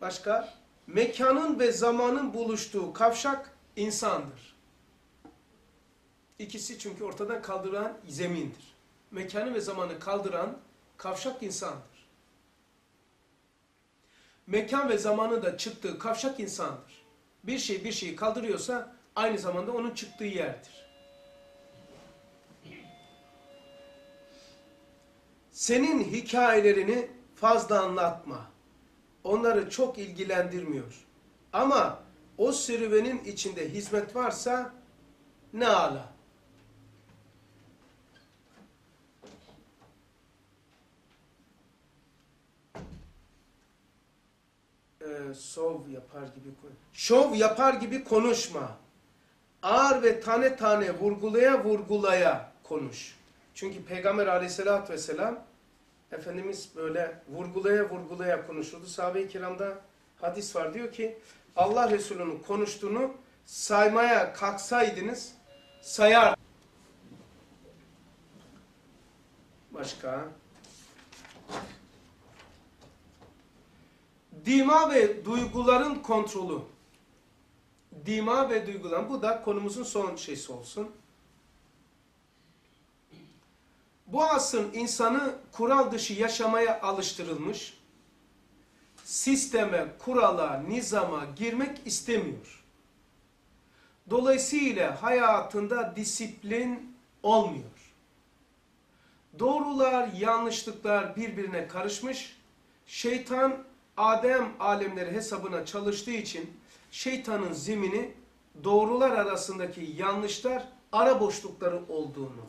Başka? Mekanın ve zamanın buluştuğu kavşak insandır. İkisi çünkü ortadan kaldıran zemindir. Mekanı ve zamanı kaldıran kavşak insandır. Mekan ve zamanı da çıktığı kavşak insandır. Bir şey bir şeyi kaldırıyorsa aynı zamanda onun çıktığı yerdir. Senin hikayelerini fazla anlatma. Onları çok ilgilendirmiyor. Ama o serüvenin içinde hizmet varsa ne ala. Ee, şov yapar gibi konuş. Şov yapar gibi konuşma. Ağır ve tane tane vurgulaya vurgulaya konuş. Çünkü Peygamber aleyhissalatü vesselam Efendimiz böyle vurgulaya vurgulaya konuşurdu. Sahabe-i kiramda hadis var diyor ki Allah Resulü'nün konuştuğunu saymaya kalksaydınız sayar. Başka? Dima ve duyguların kontrolü. Dima ve duyguların. Bu da konumuzun son şeysi olsun. Bu asrın insanı kural dışı yaşamaya alıştırılmış, sisteme, kurala, nizama girmek istemiyor. Dolayısıyla hayatında disiplin olmuyor. Doğrular, yanlışlıklar birbirine karışmış. Şeytan Adem alemleri hesabına çalıştığı için şeytanın zimini doğrular arasındaki yanlışlar ara boşlukları olduğunu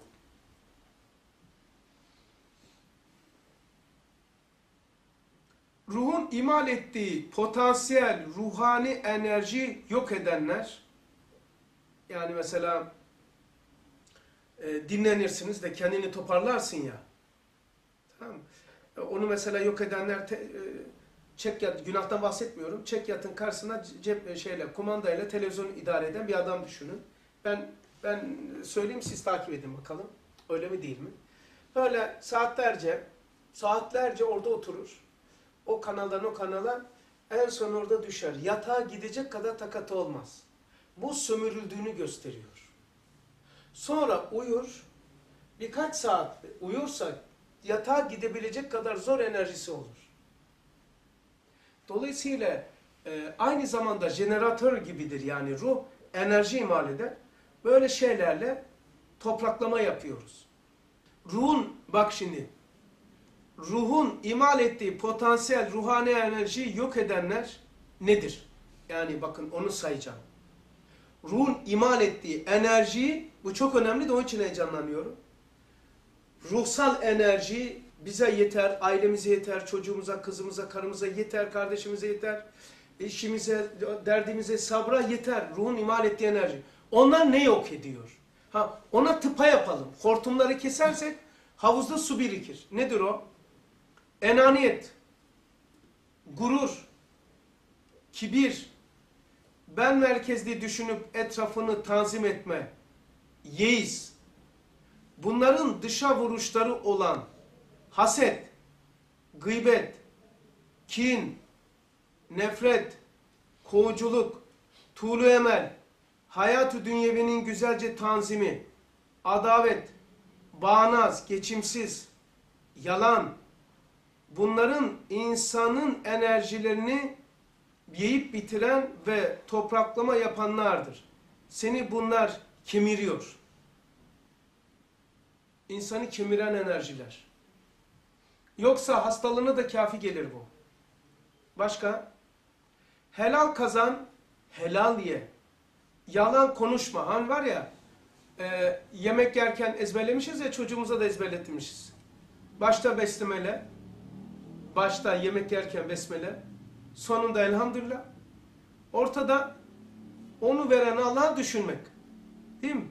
ruhun imal ettiği potansiyel ruhani enerji yok edenler yani mesela e, dinlenirsiniz de kendini toparlarsın ya tamam? E, onu mesela yok edenler te, e, çek yat, günahtan bahsetmiyorum. Çek yatın karşısına cep e, şeyle kumandayla televizyon idare eden bir adam düşünün. Ben ben söyleyeyim siz takip edin bakalım. Öyle mi değil mi? Böyle saatlerce saatlerce orada oturur o kanaldan o kanala en son orada düşer. Yatağa gidecek kadar takatı olmaz. Bu sömürüldüğünü gösteriyor. Sonra uyur, birkaç saat uyursa yatağa gidebilecek kadar zor enerjisi olur. Dolayısıyla e, aynı zamanda jeneratör gibidir yani ruh enerji imal eder. Böyle şeylerle topraklama yapıyoruz. Ruhun bak şimdi ruhun imal ettiği potansiyel ruhani enerjiyi yok edenler nedir? Yani bakın onu sayacağım. Ruhun imal ettiği enerjiyi, bu çok önemli de onun için heyecanlanıyorum. Ruhsal enerji bize yeter, ailemize yeter, çocuğumuza, kızımıza, karımıza yeter, kardeşimize yeter, işimize, derdimize, sabra yeter. Ruhun imal ettiği enerji. Onlar ne yok ediyor? Ha, ona tıpa yapalım. Hortumları kesersek havuzda su birikir. Nedir o? enaniyet, gurur, kibir, ben merkezli düşünüp etrafını tanzim etme, yeis, bunların dışa vuruşları olan haset, gıybet, kin, nefret, kovuculuk, tuğlu emel, hayatı dünyevinin güzelce tanzimi, adavet, bağnaz, geçimsiz, yalan, bunların insanın enerjilerini yiyip bitiren ve topraklama yapanlardır. Seni bunlar kemiriyor. İnsanı kemiren enerjiler. Yoksa hastalığına da kafi gelir bu. Başka? Helal kazan, helal ye. Yalan konuşma. Han var ya, e, yemek yerken ezberlemişiz ya çocuğumuza da ezberletmişiz. Başta beslemele, Başta yemek yerken besmele, sonunda elhamdülillah. Ortada onu veren Allah'ı düşünmek. Değil mi?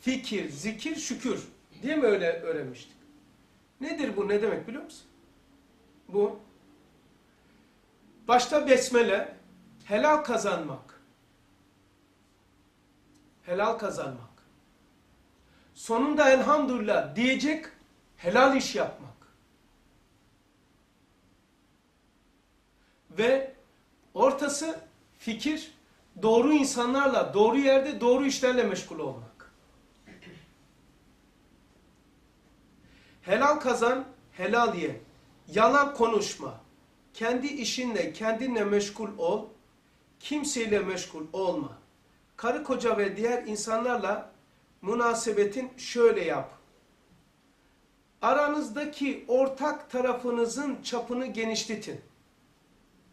Fikir, zikir, şükür. Diye mi öyle öğrenmiştik? Nedir bu? Ne demek biliyor musun? Bu başta besmele, helal kazanmak. Helal kazanmak. Sonunda elhamdülillah diyecek helal iş yapmak. ve ortası fikir, doğru insanlarla, doğru yerde, doğru işlerle meşgul olmak. Helal kazan, helal ye. Yalan konuşma. Kendi işinle, kendinle meşgul ol. Kimseyle meşgul olma. Karı koca ve diğer insanlarla münasebetin şöyle yap. Aranızdaki ortak tarafınızın çapını genişletin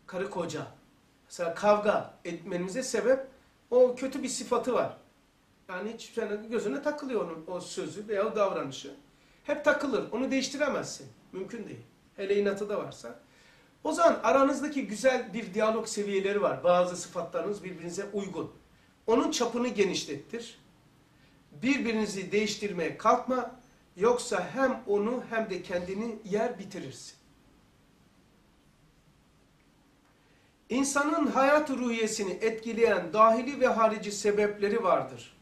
karı koca. Mesela kavga etmenize sebep o kötü bir sıfatı var. Yani hiç gözüne takılıyor onun o sözü veya o davranışı. Hep takılır. Onu değiştiremezsin. Mümkün değil. Hele inatı da varsa. O zaman aranızdaki güzel bir diyalog seviyeleri var. Bazı sıfatlarınız birbirinize uygun. Onun çapını genişlettir. Birbirinizi değiştirmeye kalkma. Yoksa hem onu hem de kendini yer bitirirsin. İnsanın hayat ruhiyesini etkileyen dahili ve harici sebepleri vardır.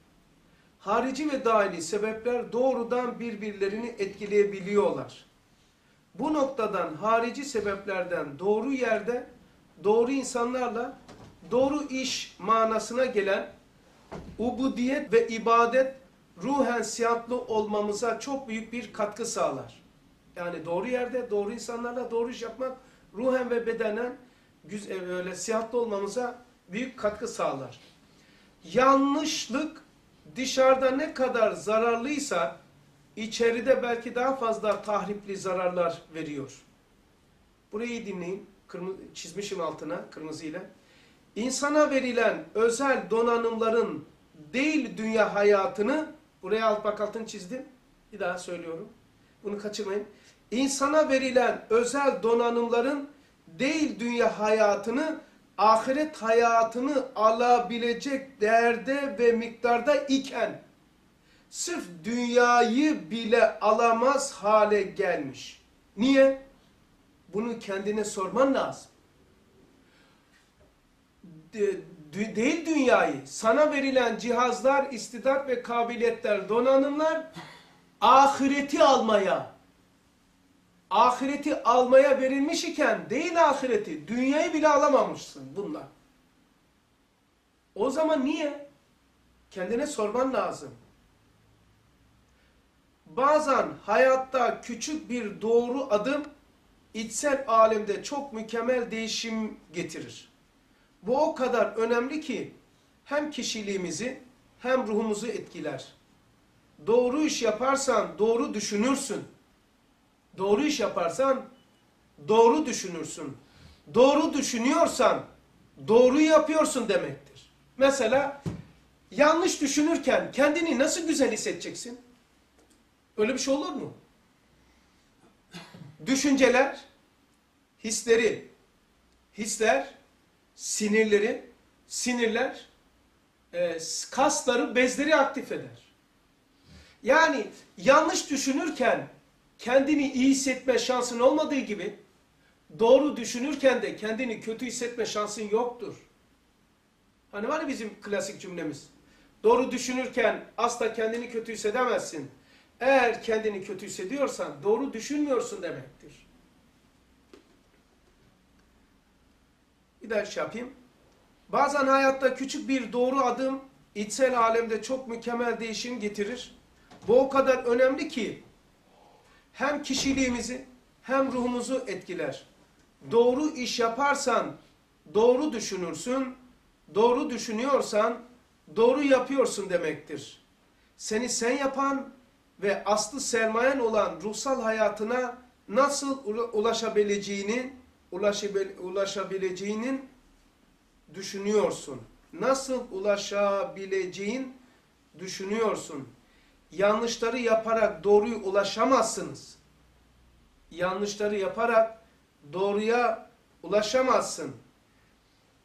Harici ve dahili sebepler doğrudan birbirlerini etkileyebiliyorlar. Bu noktadan harici sebeplerden doğru yerde, doğru insanlarla, doğru iş manasına gelen ubudiyet ve ibadet ruhen sihatlı olmamıza çok büyük bir katkı sağlar. Yani doğru yerde, doğru insanlarla doğru iş yapmak ruhen ve bedenen güzel, öyle sihatlı olmamıza büyük katkı sağlar. Yanlışlık dışarıda ne kadar zararlıysa içeride belki daha fazla tahripli zararlar veriyor. Burayı dinleyin. Kırmızı, çizmişim altına kırmızıyla. İnsana verilen özel donanımların değil dünya hayatını, buraya alt bak altını çizdim. Bir daha söylüyorum. Bunu kaçırmayın. İnsana verilen özel donanımların değil dünya hayatını, ahiret hayatını alabilecek değerde ve miktarda iken, sırf dünyayı bile alamaz hale gelmiş. Niye? Bunu kendine sorman lazım. De, dü- değil dünyayı, sana verilen cihazlar, istidat ve kabiliyetler, donanımlar ahireti almaya, ahireti almaya verilmiş iken değil ahireti, dünyayı bile alamamışsın bunlar. O zaman niye? Kendine sorman lazım. Bazen hayatta küçük bir doğru adım içsel alemde çok mükemmel değişim getirir. Bu o kadar önemli ki hem kişiliğimizi hem ruhumuzu etkiler. Doğru iş yaparsan doğru düşünürsün. Doğru iş yaparsan doğru düşünürsün. Doğru düşünüyorsan doğru yapıyorsun demektir. Mesela yanlış düşünürken kendini nasıl güzel hissedeceksin? Öyle bir şey olur mu? Düşünceler, hisleri, hisler, sinirleri, sinirler, e, kasları, bezleri aktif eder. Yani yanlış düşünürken kendini iyi hissetme şansın olmadığı gibi doğru düşünürken de kendini kötü hissetme şansın yoktur. Hani var ya bizim klasik cümlemiz. Doğru düşünürken asla kendini kötü hissedemezsin. Eğer kendini kötü hissediyorsan doğru düşünmüyorsun demektir. Bir daha şey yapayım. Bazen hayatta küçük bir doğru adım içsel alemde çok mükemmel değişim getirir. Bu o kadar önemli ki hem kişiliğimizi hem ruhumuzu etkiler. Doğru iş yaparsan doğru düşünürsün, doğru düşünüyorsan doğru yapıyorsun demektir. Seni sen yapan ve aslı sermayen olan ruhsal hayatına nasıl ulaşabileceğini, ulaşabileceğinin düşünüyorsun. Nasıl ulaşabileceğin düşünüyorsun. Yanlışları yaparak doğruya ulaşamazsınız. Yanlışları yaparak doğruya ulaşamazsın.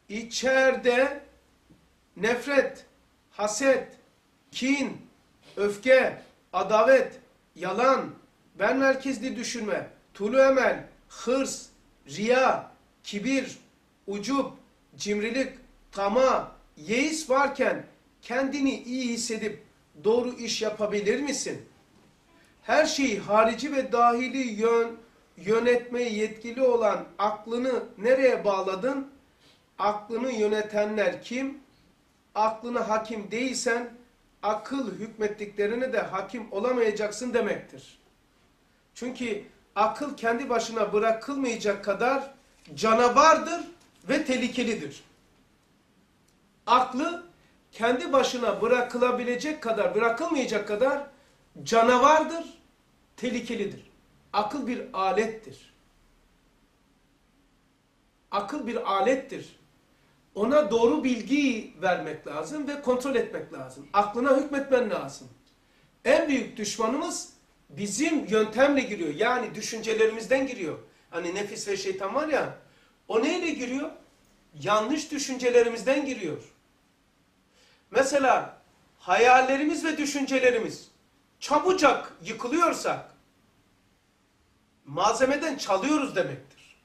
İçeride nefret, haset, kin, öfke, adavet, yalan, ben merkezli düşünme, tulu emel, hırs, riya, kibir, ucub, cimrilik, tama, yeis varken kendini iyi hissedip doğru iş yapabilir misin? Her şeyi harici ve dahili yön, yönetmeye yetkili olan aklını nereye bağladın? Aklını yönetenler kim? Aklına hakim değilsen akıl hükmettiklerine de hakim olamayacaksın demektir. Çünkü akıl kendi başına bırakılmayacak kadar canavardır ve tehlikelidir. Aklı kendi başına bırakılabilecek kadar, bırakılmayacak kadar canavardır, tehlikelidir. Akıl bir alettir. Akıl bir alettir. Ona doğru bilgiyi vermek lazım ve kontrol etmek lazım. Aklına hükmetmen lazım. En büyük düşmanımız bizim yöntemle giriyor. Yani düşüncelerimizden giriyor. Hani nefis ve şeytan var ya, o neyle giriyor? Yanlış düşüncelerimizden giriyor. Mesela hayallerimiz ve düşüncelerimiz çabucak yıkılıyorsak malzemeden çalıyoruz demektir.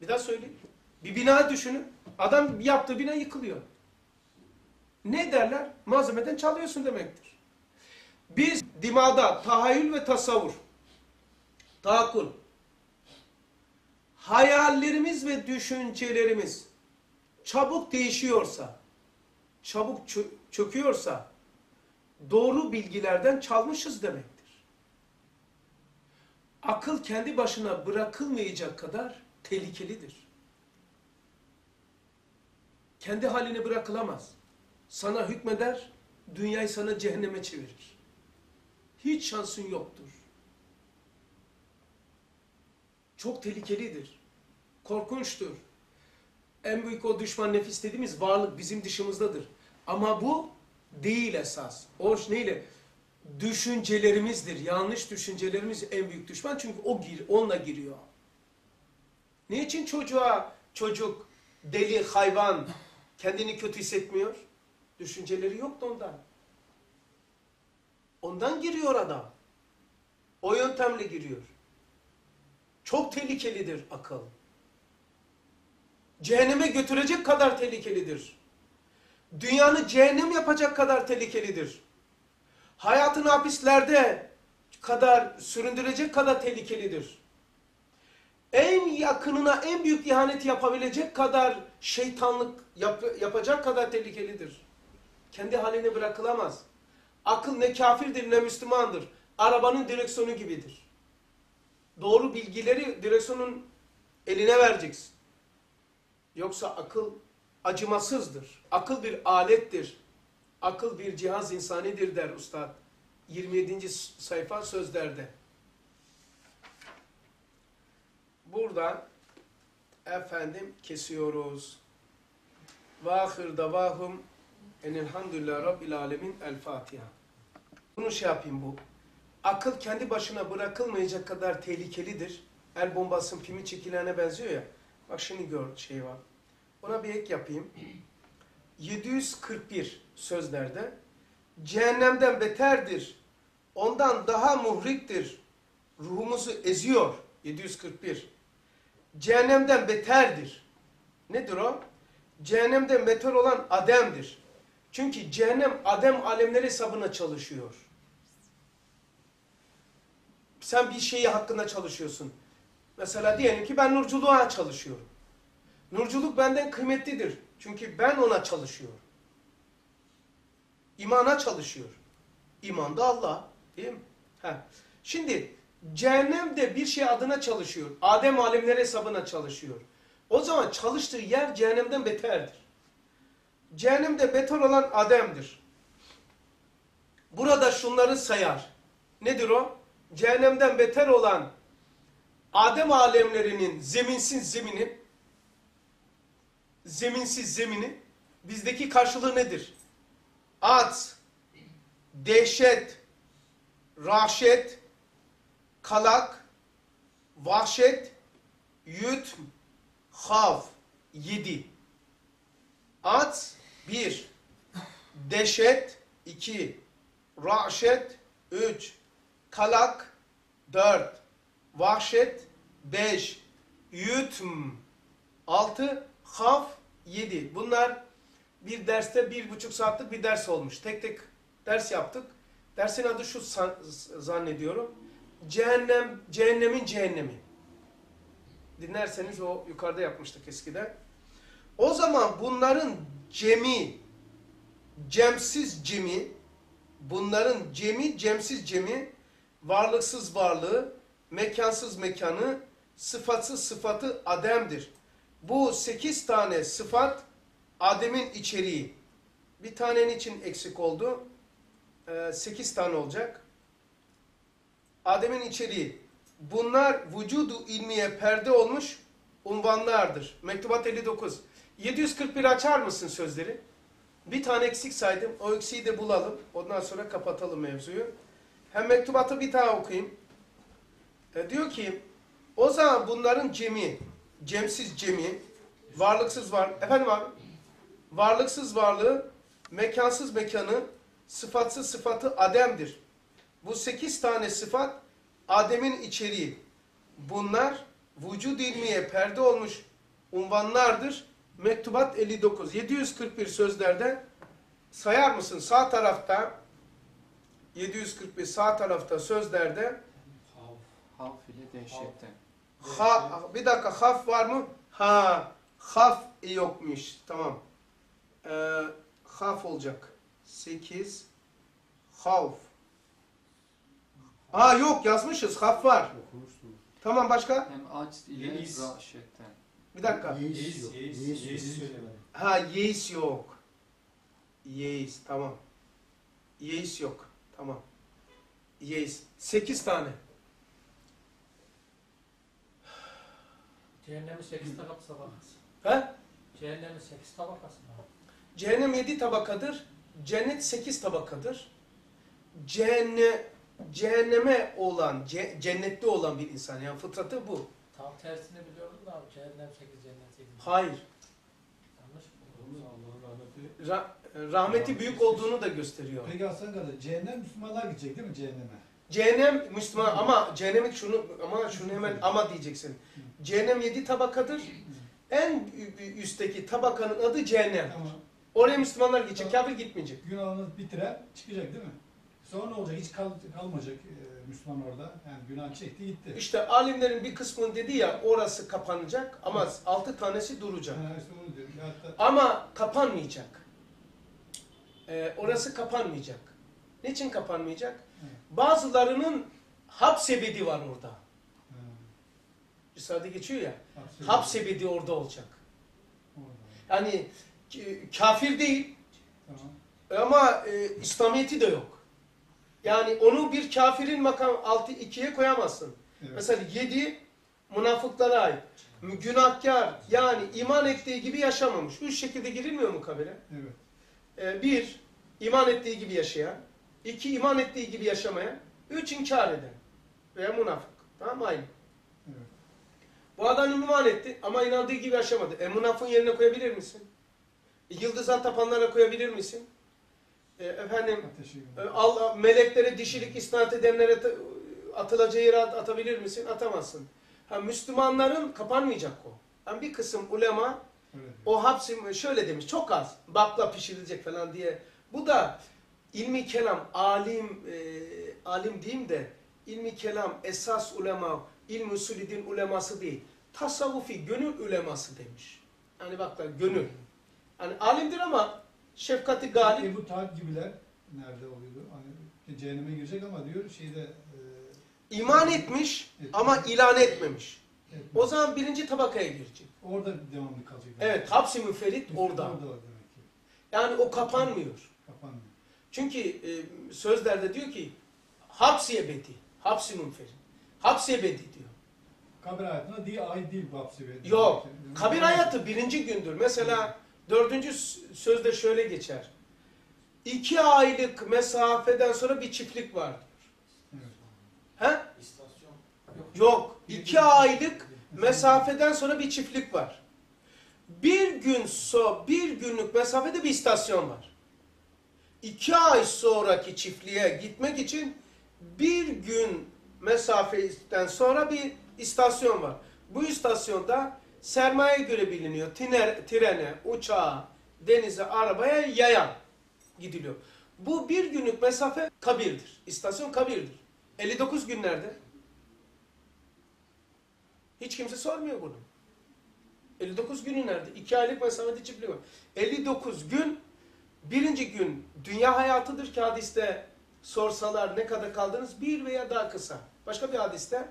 Bir daha söyleyeyim. Bir bina düşünün. Adam yaptığı bina yıkılıyor. Ne derler? Malzemeden çalıyorsun demektir. Biz dimada tahayyül ve tasavvur, tahakkul, hayallerimiz ve düşüncelerimiz çabuk değişiyorsa, çabuk çö- çöküyorsa doğru bilgilerden çalmışız demektir. Akıl kendi başına bırakılmayacak kadar tehlikelidir. Kendi haline bırakılamaz. Sana hükmeder, dünyayı sana cehenneme çevirir. Hiç şansın yoktur. Çok tehlikelidir. Korkunçtur. En büyük o düşman nefis dediğimiz varlık bizim dışımızdadır. Ama bu değil esas. O neyle? Düşüncelerimizdir. Yanlış düşüncelerimiz en büyük düşman. Çünkü o gir, onunla giriyor. Niçin çocuğa çocuk, deli, hayvan kendini kötü hissetmiyor? Düşünceleri yok da ondan. Ondan giriyor adam. O yöntemle giriyor. Çok tehlikelidir akıl. Cehenneme götürecek kadar tehlikelidir. Dünyanı cehennem yapacak kadar tehlikelidir. Hayatını hapislerde kadar süründürecek kadar tehlikelidir. En yakınına en büyük ihanet yapabilecek kadar şeytanlık yap- yapacak kadar tehlikelidir. Kendi haline bırakılamaz. Akıl ne kafirdir ne Müslümandır. Arabanın direksiyonu gibidir. Doğru bilgileri direksiyonun eline vereceksin. Yoksa akıl acımasızdır. Akıl bir alettir. Akıl bir cihaz insanidir der ustad. 27. sayfa sözlerde. Buradan efendim kesiyoruz. Ve ahir davahum enelhamdülillah rabbil alemin el Fatiha. Bunu şey yapayım bu. Akıl kendi başına bırakılmayacak kadar tehlikelidir. El bombasının pimi çekilene benziyor ya. Şimdi gör şey var. Ona bir ek yapayım. 741 sözlerde cehennemden beterdir. Ondan daha muhriktir. Ruhumuzu eziyor. 741. Cehennemden beterdir. Nedir o? Cehennemden beter olan Adem'dir. Çünkü cehennem Adem alemleri hesabına çalışıyor. Sen bir şeyi hakkında çalışıyorsun. Mesela diyelim ki ben nurculuğa çalışıyorum. Nurculuk benden kıymetlidir. Çünkü ben ona çalışıyorum. İmana çalışıyor. İman da Allah. Değil mi? Heh. Şimdi cehennem de bir şey adına çalışıyor. Adem alemleri hesabına çalışıyor. O zaman çalıştığı yer cehennemden beterdir. Cehennemde beter olan Adem'dir. Burada şunları sayar. Nedir o? Cehennemden beter olan Adem alemlerinin zeminsiz zemini zeminsiz zemini bizdeki karşılığı nedir? At, dehşet, rahşet, kalak, vahşet, yüt, hav, yedi. At, bir. Dehşet, iki. Rahşet, üç. Kalak, dört. Vahşet, beş. Yütm, altı. Haf, yedi. Bunlar bir derste bir buçuk saatlik bir ders olmuş. Tek tek ders yaptık. Dersin adı şu zannediyorum. Cehennem, cehennemin cehennemi. Dinlerseniz o yukarıda yapmıştık eskiden. O zaman bunların cemi, cemsiz cemi, bunların cemi, cemsiz cemi, varlıksız varlığı, mekansız mekanı, sıfatsız sıfatı Adem'dir. Bu sekiz tane sıfat Adem'in içeriği. Bir tanenin için eksik oldu. Ee, sekiz tane olacak. Adem'in içeriği. Bunlar vücudu ilmiye perde olmuş unvanlardır. Mektubat 59. 741 açar mısın sözleri? Bir tane eksik saydım. O eksiği de bulalım. Ondan sonra kapatalım mevzuyu. Hem mektubatı bir daha okuyayım. E, diyor ki o zaman bunların cemi, cemsiz cemi, varlıksız var. Efendim abi? Varlıksız varlığı, mekansız mekanı, sıfatsı sıfatı Adem'dir. Bu sekiz tane sıfat Adem'in içeriği. Bunlar vücud ilmiye perde olmuş unvanlardır. Mektubat 59. 741 sözlerde sayar mısın? Sağ tarafta 741 sağ tarafta sözlerde. Havf ile dehşetten. ha, bir dakika haf var mı? Ha haf yokmuş. Tamam. Ee, haf olacak. 8 havf. Aa yok yazmışız. Haf var. Tamam başka? Hem aç ile Yeis. Bir dakika. Yeis yok. yeis, Yeis yeis yok. söylemedi. Ha yeis yok. Yeis tamam. Yeis yok. Tamam. Yeis. 8 tane. Cehennemin sekiz tabakası tabakası. Ha? Cehennemin sekiz tabakası var. Cehennem 7 tabakadır. Cennet 8 tabakadır. Cehenne, cehenneme olan, ce- cennette olan bir insan yani fıtratı bu. Tam tersini biliyordum da abi. Cehennem sekiz cennet sekiz. Hayır. Yanlış mı? Allah'ın rahmeti. Ra- rahmeti büyük olduğunu da gösteriyor. Peki Hasan kardeş, cehennem Müslümanlar gidecek değil mi cehenneme? Cehennem Müslüman ama cehennemin şunu ama şunu hemen ama diyeceksin. Cehennem 7 tabakadır. En üstteki tabakanın adı cehennem. Ama Oraya Müslümanlar gidecek, kafir gitmeyecek. günahını bitiren çıkacak değil mi? Sonra ne olacak? Hiç kal, kalmayacak e, Müslüman orada. Yani günah çekti gitti. İşte alimlerin bir kısmı dedi ya orası kapanacak ama altı tanesi duracak. Ha, işte onu diyorum. Hatta Ama kapanmayacak. Ee, orası kapanmayacak. Niçin kapanmayacak? Evet. Bazılarının hapsebedi var orada. Ha, Risale geçiyor ya. hapse- Hapsebedi orada olacak. Yani e, kafir değil Tamam. ama e, İslamiyeti de yok. Yani onu bir kafirin makam altı ikiye koyamazsın. Evet. Mesela yedi münafıklara ait. Günahkar yani iman ettiği gibi yaşamamış. Üç şekilde girilmiyor mu kabire? evet. Ee, bir, iman ettiği gibi yaşayan. iki iman ettiği gibi yaşamayan. Üç, inkar eden. Veya münafık. Tamam mı? Aynı. Evet. Bu adam iman etti ama inandığı gibi yaşamadı. E münafığın yerine koyabilir misin? E, yıldıza tapanlara koyabilir misin? E, efendim, e. Allah, meleklere dişilik isnat edenlere atılacağı yere at- atabilir misin? Atamazsın. Ha, Müslümanların kapanmayacak o. Yani bir kısım ulema diyor. o hapsi şöyle demiş çok az bakla pişirilecek falan diye. Bu da ilmi kelam alim e, alim diyeyim de ilmi kelam esas ulema ilmi usulü din uleması değil. Tasavvufi gönül uleması demiş. Yani bakla gönül. Yani alimdir ama şefkati galip. Ebu Talib gibiler nerede oluyordu? Hani cehenneme girecek ama diyor şeyde e, iman etmiş ama ilan etmemiş. evet, O zaman birinci tabakaya girecek. orada devamlı kalacak. Evet hapsi müferit orada. Orada var demek ki. Yani o kapanmıyor. Kapanmıyor. Çünkü e, sözlerde diyor ki hapsi ebedi, hapsi münferit. Hapsi ebedi diyor. Kabir hayatına diye ait değil bu hapsi. ve- Yok. Kabir hayatı birinci gündür. Mesela dördüncü sözde şöyle geçer. İki aylık mesafeden sonra bir çiftlik var. Evet. He? İstasyon. Yok. İki aylık mesafeden sonra bir çiftlik var. Bir gün so bir günlük mesafede bir istasyon var. İki ay sonraki çiftliğe gitmek için bir gün mesafeden sonra bir istasyon var. Bu istasyonda sermaye göre biliniyor. Tiner, trene, uçağa, denize, arabaya yayan gidiliyor. Bu bir günlük mesafe kabirdir. İstasyon kabirdir. 59 günlerde hiç kimse sormuyor bunu. 59 günü nerede? 2 aylık mesafede çiftliği var. 59 gün birinci gün dünya hayatıdır ki hadiste sorsalar ne kadar kaldınız? Bir veya daha kısa. Başka bir hadiste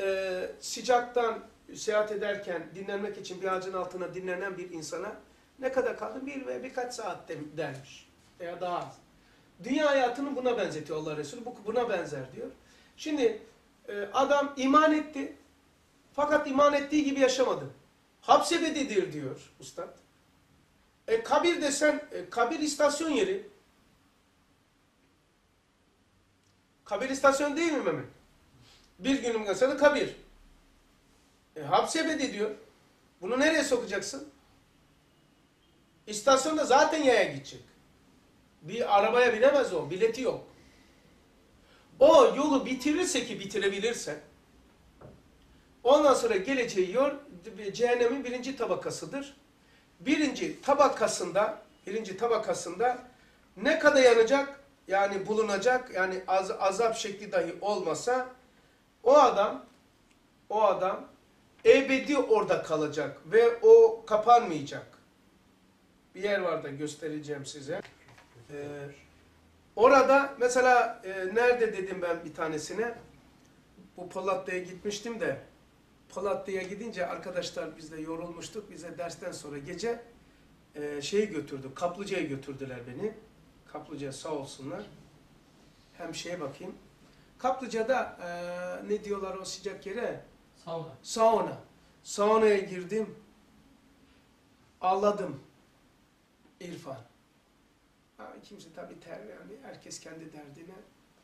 e, sıcaktan seyahat ederken dinlenmek için bir ağacın altına dinlenen bir insana ne kadar kaldın? Bir veya birkaç saat de- dermiş. Veya daha az. Dünya hayatını buna benzetiyor Allah Resulü. Bu buna benzer diyor. Şimdi e, adam iman etti. Fakat iman ettiği gibi yaşamadı. Hapsebedidir diyor ustad. E, kabir desen, e, kabir istasyon yeri. Kabir istasyon değil mi Mehmet? Bir günün mesela kabir. E, hapsebedi diyor. Bunu nereye sokacaksın? İstasyonda zaten yaya gidecek. Bir arabaya binemez o. Bileti yok. O yolu bitirirse ki bitirebilirse ondan sonra geleceği yol cehennemin birinci tabakasıdır. Birinci tabakasında birinci tabakasında ne kadar yanacak? Yani bulunacak yani az, azap şekli dahi olmasa o adam o adam ebedi orada kalacak ve o kapanmayacak. Bir yer var da göstereceğim size. Ee, orada mesela e, nerede dedim ben bir tanesine bu Polatlı'ya gitmiştim de Polatlı'ya gidince arkadaşlar biz de yorulmuştuk. Bize dersten sonra gece e, şeyi götürdü. Kaplıca'ya götürdüler beni. Kaplıca sağ olsunlar. Hem şeye bakayım. Kaplıca'da e, ne diyorlar o sıcak yere? Sauna. Sauna. Saunaya girdim. Ağladım. İrfan. Ha, kimse tabii ter yani herkes kendi derdine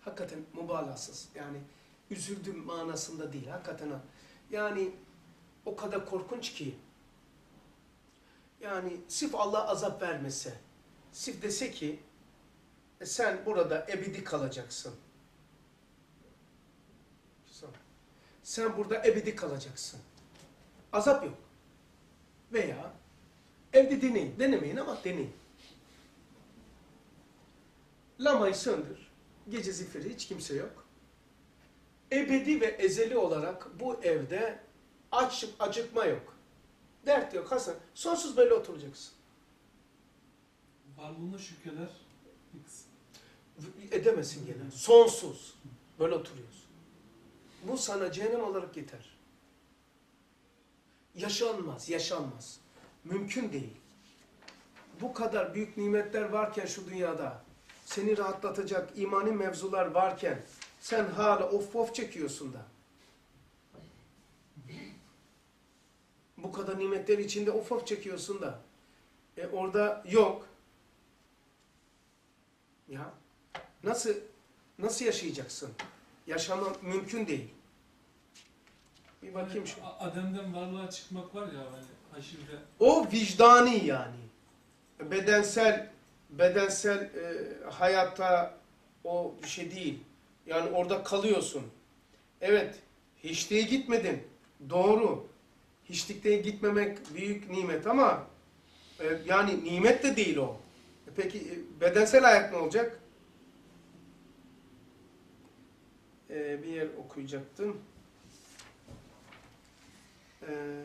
hakikaten mübalağasız. Yani üzüldüm manasında değil. Hakikaten ha. Yani o kadar korkunç ki. Yani sırf Allah azap vermese, sırf dese ki e, sen burada ebedi kalacaksın. Sen burada ebedi kalacaksın. Azap yok. Veya evde deneyin. Denemeyin ama deneyin. Lamayı söndür. Gece zifiri hiç kimse yok. Ebedi ve ezeli olarak bu evde aç, acıkma yok. Dert yok Hasan. Sonsuz böyle oturacaksın. Varlığına şükreder. bir kısım. Edemezsin gene. Sonsuz. Böyle oturuyorsun. Bu sana cehennem olarak yeter. Yaşanmaz, yaşanmaz. Mümkün değil. Bu kadar büyük nimetler varken şu dünyada, seni rahatlatacak imani mevzular varken, sen hala of of çekiyorsun da. Bu kadar nimetler içinde of of çekiyorsun da. E orada yok. Ya nasıl nasıl yaşayacaksın? Yaşama mümkün değil. Bir bakayım şu. Adem'den varlığa çıkmak var ya hani haşirde. O vicdani yani. Bedensel bedensel e, hayatta o bir şey değil. Yani orada kalıyorsun. Evet, hiçliğe gitmedin. Doğru. Hiçlikte gitmemek büyük nimet ama e, yani nimet de değil o. E peki e, bedensel hayat ne olacak? E, bir yer okuyacaktım. Eee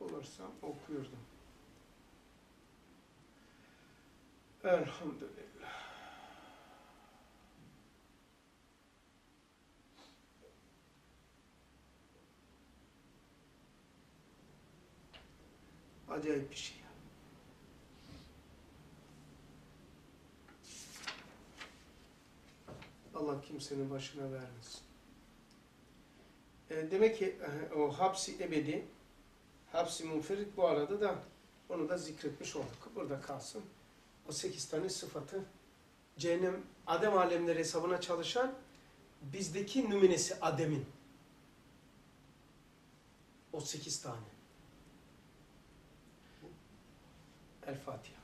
bulursam okuyordum. Elhamdülillah. Acayip bir şey. Allah kimsenin başına vermesin. E, demek ki e, o hapsi ebedi Hapsi munferit bu arada da onu da zikretmiş olduk. Burada kalsın. O sekiz tane sıfatı cehennem Adem alemleri hesabına çalışan bizdeki nümunesi Adem'in. O sekiz tane. El Fatiha.